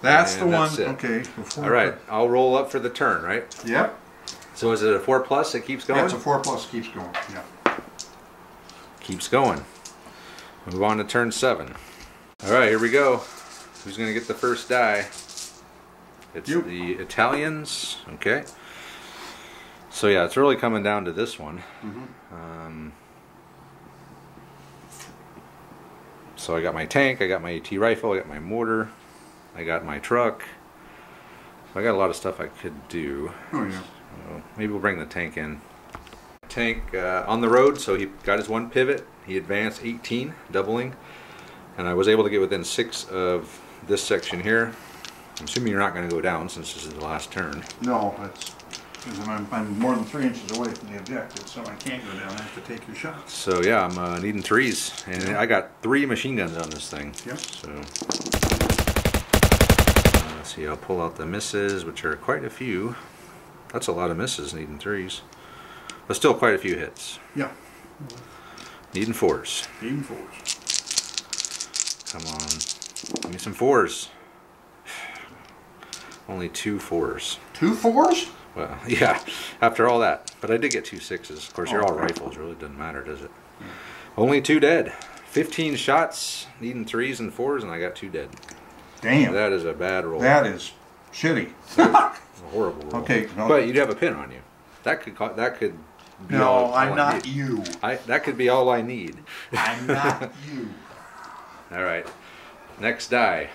that's And the that's one. it. Okay. Before All right, I'll roll up for the turn. Right. Yep. So is it a four plus that keeps going? Yeah, it's a four plus keeps going. Yeah. keeps going. Move on to turn seven. All right, here we go. Who's going to get the first die? It's You. the Italians. Okay. So yeah, it's really coming down to this one. Um, so I got my tank, I got my AT rifle, I got my mortar, I got my truck. I got a lot of stuff I could do. Oh yeah. So maybe we'll bring the tank in. Tank uh, on the road, so he got his one pivot. He advanced 18, doubling, and I was able to get within six of this section here. I'm assuming you're not going to go down since this is the last turn. No, that's because I'm, I'm more than three inches away from the objective, so I can't go down. I have to take your shots. So yeah, I'm uh, needing threes, and I got three machine guns on this thing. Yep. So uh, let's see, I'll pull out the misses, which are quite a few. That's a lot of misses, needing threes, but still quite a few hits. Yeah. Needing fours. Needing fours. Come on. Give me some fours. <sighs> Only two fours. Two fours? Well, <laughs> yeah, after all that. But I did get two sixes. Of course, you're all Oh. rifles. Really doesn't matter, does it? Only two dead. 15 shots, needing threes and fours, and I got two dead. Damn. That is a bad roll. that is shitty. a horrible roll. Okay, no- But you'd have a pin on you. That could co- that could be no, all, all I'm I not need. you. I, that could be all I need. I'm not <laughs> you. All right. Next die.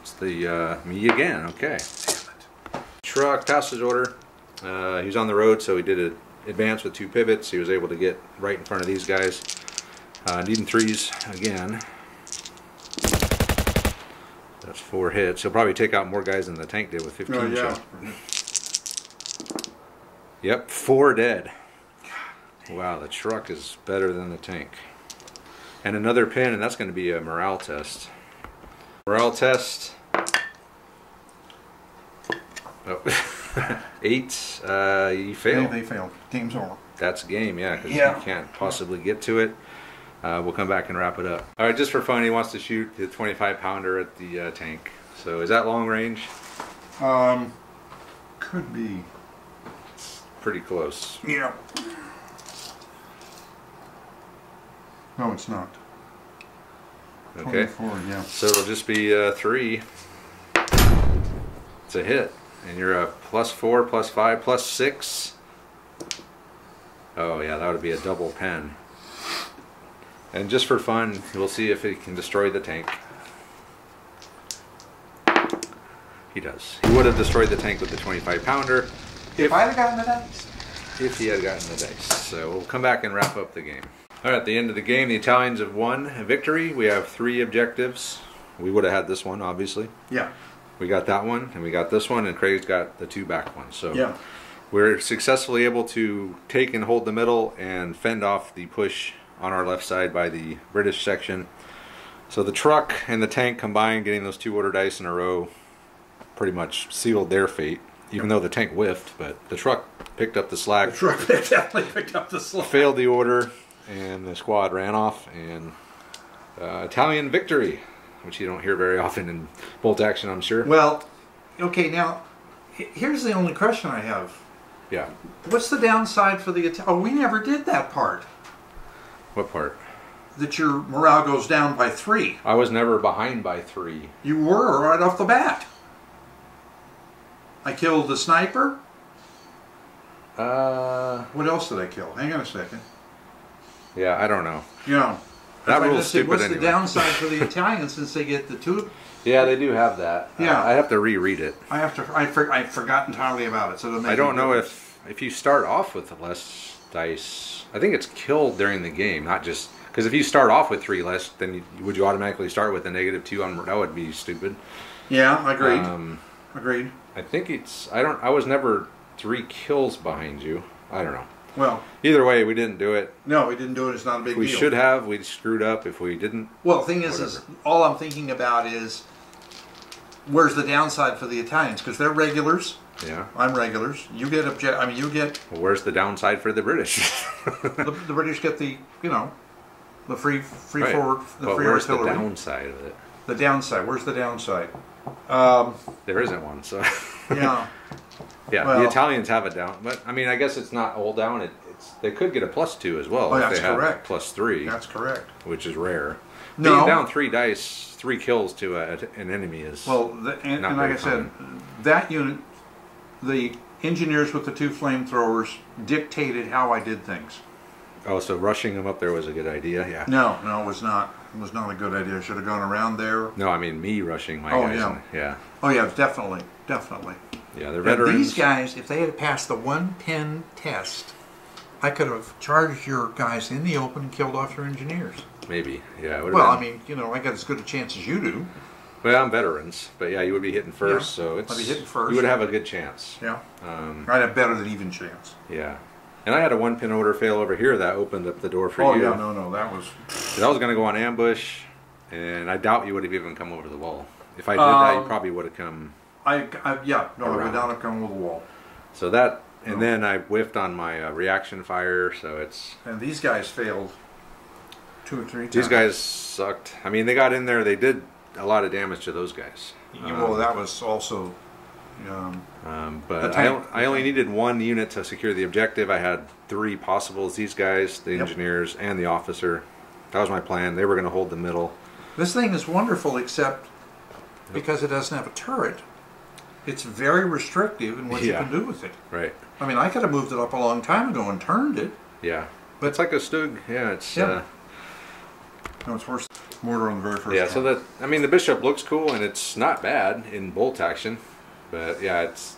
It's the uh, me again. Okay. damn it. Truck passage order. Uh, he was on the road, so he did an advance with two pivots. He was able to get right in front of these guys. Uh, needing threes again. That's four hits. He'll probably take out more guys than the tank did with 15 Oh, yeah. shots. Yep, four dead. Wow, the truck is better than the tank. And another pin, and that's going to be a morale test. Morale test. Oh. <laughs> Eight. Uh, you They, fail. they failed. Game's over. That's a game, yeah, because Yeah. you can't possibly get to it. Uh, we'll come back and wrap it up. All right, just for fun, he wants to shoot the 25 pounder at the uh, tank. So is that long range? Um, could be. Pretty close. Yeah. No, it's not. Okay. yeah. So it'll just be uh, three. It's a hit. And you're a plus four, plus five, plus six. Oh, yeah, that would be a double pen. And just for fun, we'll see if he can destroy the tank. He does. He would have destroyed the tank with the 25 pounder If I'd have gotten the dice. if he had gotten the dice. So we'll come back and wrap up the game. All right, at the end of the game, the Italians have won a victory. We have three objectives. We would have had this one, obviously. Yeah. We got that one, and we got this one, and Craig's got the two back ones. So Yeah. we're successfully able to take and hold the middle and fend off the push on our left side by the British section. So the truck and the tank combined, getting those two order dice in a row, pretty much sealed their fate. Even though the tank whiffed, but the truck picked up the slack, The truck <laughs> definitely picked up the slack. failed the order, and the squad ran off. And uh, Italian victory, which you don't hear very often in bolt action, I'm sure. Well, okay, now here's the only question I have. Yeah. What's the downside for the Ita- Oh, we never did that part. What part? That your morale goes down by three. I was never behind by three. You were right off the bat. I killed the sniper. Uh, What else did I kill? Hang on a second. Yeah, I don't know. You know, That I rule's stupid What's anyway. the downside for the <laughs> Italians since they get the two? Yeah, they do have that. Yeah. Uh, I have to reread it. I have to. I, for, I forgot entirely about it. So I don't know if if you start off with less dice. I think it's killed during the game, not just because if you start off with three less, then you, would you automatically start with a negative two on? That would be stupid. Yeah, agreed. Um, agreed. I think it's. I don't. I was never three kills behind you. I don't know. Well, Either way, we didn't do it. no, we didn't do it. It's not a big we deal. should have. We screwed up. If we didn't, Well, the thing is, is all I'm thinking about is where's the downside for the Italians because they're regulars. yeah. I'm regulars. You get object. I mean, you get Well, where's the downside for the British? the, the British get the you know the free free Right. forward the but free where's artillery. the downside of it? The downside. Where's the downside? Um, There isn't one. So. yeah. <laughs> Yeah, Well- the Italians have a down, but I mean, I guess it's not all down. It, it's they could get a plus two as well Oh, if that's they have correct. plus three, That's correct. which is rare. No. Being down three dice, three kills to a, an enemy is Well, the, and, and like I said, that unit, the engineers with the two flamethrowers dictated how I did things. oh, so rushing them up there was a good idea. Yeah. No, no, it was not. It was not a good idea. I should have gone around there. No, I mean me rushing my Oh, guys. yeah. yeah, Oh yeah, definitely, definitely. yeah. They're And veterans. these guys, if they had passed the one pin test, I could have charged your guys in the open and killed off your engineers. maybe. Yeah. Well, I mean, you know, I got as good a chance as you do. well, I'm veterans, but yeah, you would be hitting first, Yeah, so it's I'd be hitting first. You would have a good chance. Yeah, Um, I'd have better than even chance. yeah. And I had a one pin order fail over here that opened up the door for oh you. Oh yeah, no, no, that was. I was going to go on ambush, and I doubt you would have even come over the wall. If I did that, you Um, probably would have come. I, I yeah, no, I would not have come over the wall. So that, and No. then I whiffed on my uh, reaction fire. So it's And these guys failed two or three times. these guys sucked. I mean, they got in there. They did a lot of damage to those guys. Yeah, well, that was also. Um, Um, but I. I only needed one unit to secure the objective. I had three possibles. These guys, the Yep. engineers, and the officer. That was my plan. They were going to hold the middle. this thing is wonderful, except because it doesn't have a turret. It's very restrictive in what Yeah. you can do with it. Right. I mean, I could have moved it up a long time ago and turned it. Yeah. But- it's like a Stug. Yeah. It's. Yeah. Uh, No, it's worse. Mortar on the very first. Yeah, so that I mean the bishop looks cool and it's not bad in bolt action, but yeah, it's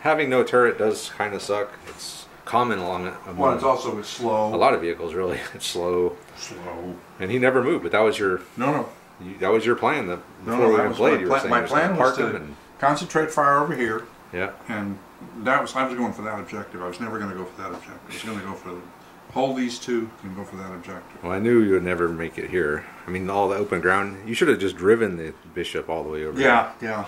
having no turret does kind of suck. It's common along among Well, it's also it's slow. a lot of vehicles. Really, <laughs> it's slow, slow. and he never moved. But that was your No, no. you, that was your plan. The, No, before no, we that was played, my plan- my you were gonna plan was to- and Concentrate fire over here, yeah, and that was I was going for that objective. I was never going to go for that objective. I was going to go for hold these two and go for that objective. well, I knew you would never make it here. I mean, all the open ground. You should have just driven the bishop all the way over. Yeah, yeah.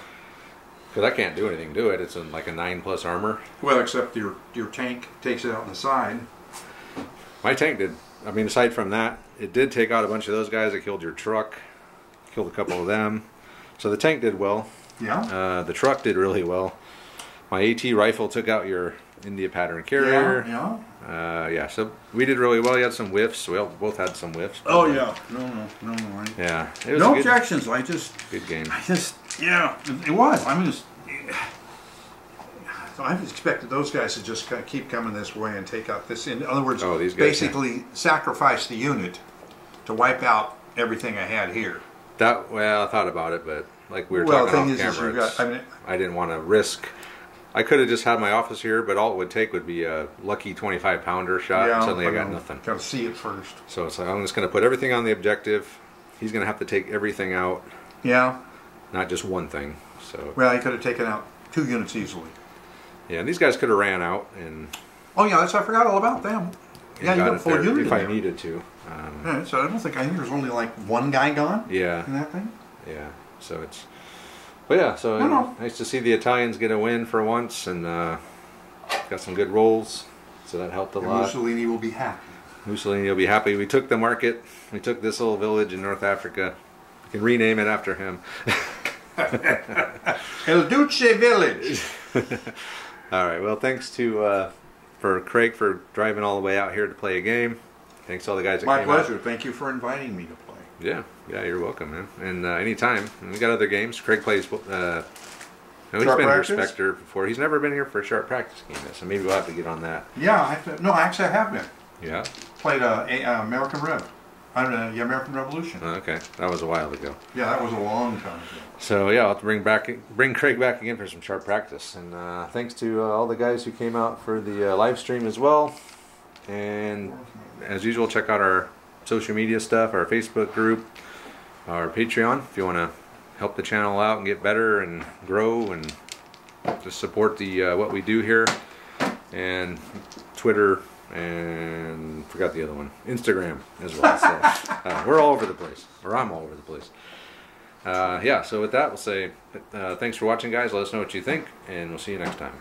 Because I can't do anything to it. It's in like a nine plus armor. Well, except your your tank takes it out on the side. My tank did. I mean, aside from that, it did take out a bunch of those guys. It killed your truck, killed a couple of them. So the tank did well. Yeah. Uh, the truck did really well. My AT rifle took out your India pattern carrier. Yeah. Uh, yeah, so we did really well. You had some whiffs. We all, both had some whiffs. Oh yeah. No, no, no, no. I, Yeah. It was no good, objections. I just, good game. I just, yeah, it, was. I mean, it's, so I've expected those guys to just kind of keep coming this way and take out this. In other words, Oh, these guys, basically sacrifice the unit to wipe out everything I had here. That well, I thought about it, but like we were well, talking off is, camera, got. I mean, I didn't want to risk. I could have just had my office here, but all it would take would be a lucky 25 pounder shot. and suddenly I got nothing. Got to see it first. So it's like I'm just going to put everything on the objective. He's going to have to take everything out, Yeah. Not just one thing. So Well, I could have taken out two units easily. yeah, and these guys could have ran out and, Oh yeah, that's I forgot all about them. Yeah, you got got a full there unit if I there. needed to. Um, Yeah, so I don't think I think there's only like one guy gone yeah, in that thing. yeah. So it's, but yeah. So No, no. nice to see the Italians get a win for once, and uh, got some good rolls. So that helped a And lot. Mussolini will be happy. Mussolini will be happy. We took the market. We took this little village in North Africa. We can rename it after him. <laughs> <laughs> El Duce Village. <laughs> All right. Well, thanks to uh, for Craig for driving all the way out here to play a game. Thanks to all the guys that My came out. pleasure. Thank you for inviting me to play. Yeah, yeah, you're welcome, man. And uh, anytime. And we got other games. Craig plays. Uh, no, he's Sharp been practice? here Spectre before. He's never been here for a sharp practice game, so maybe we'll have to get on that. Yeah, I have to, no, actually I have been. Yeah. Played uh, a, uh, American Rev. I don't know, yeah, American Revolution. Oh, Okay, that was a while ago. Yeah, that was a long time ago. So yeah, I'll have to bring back bring Craig back again for some sharp practice. And uh, thanks to uh, all the guys who came out for the uh, live stream as well. And as usual, check out our social media stuff, our Facebook group, our Patreon if you want to help the channel out and get better and grow and just support the uh, what we do here. And Twitter and forgot the other one, Instagram as well. So <laughs> uh, we're all over the place, or I'm all over the place. Uh, yeah, so with that, we'll say uh, thanks for watching, guys. Let us know what you think, and we'll see you next time.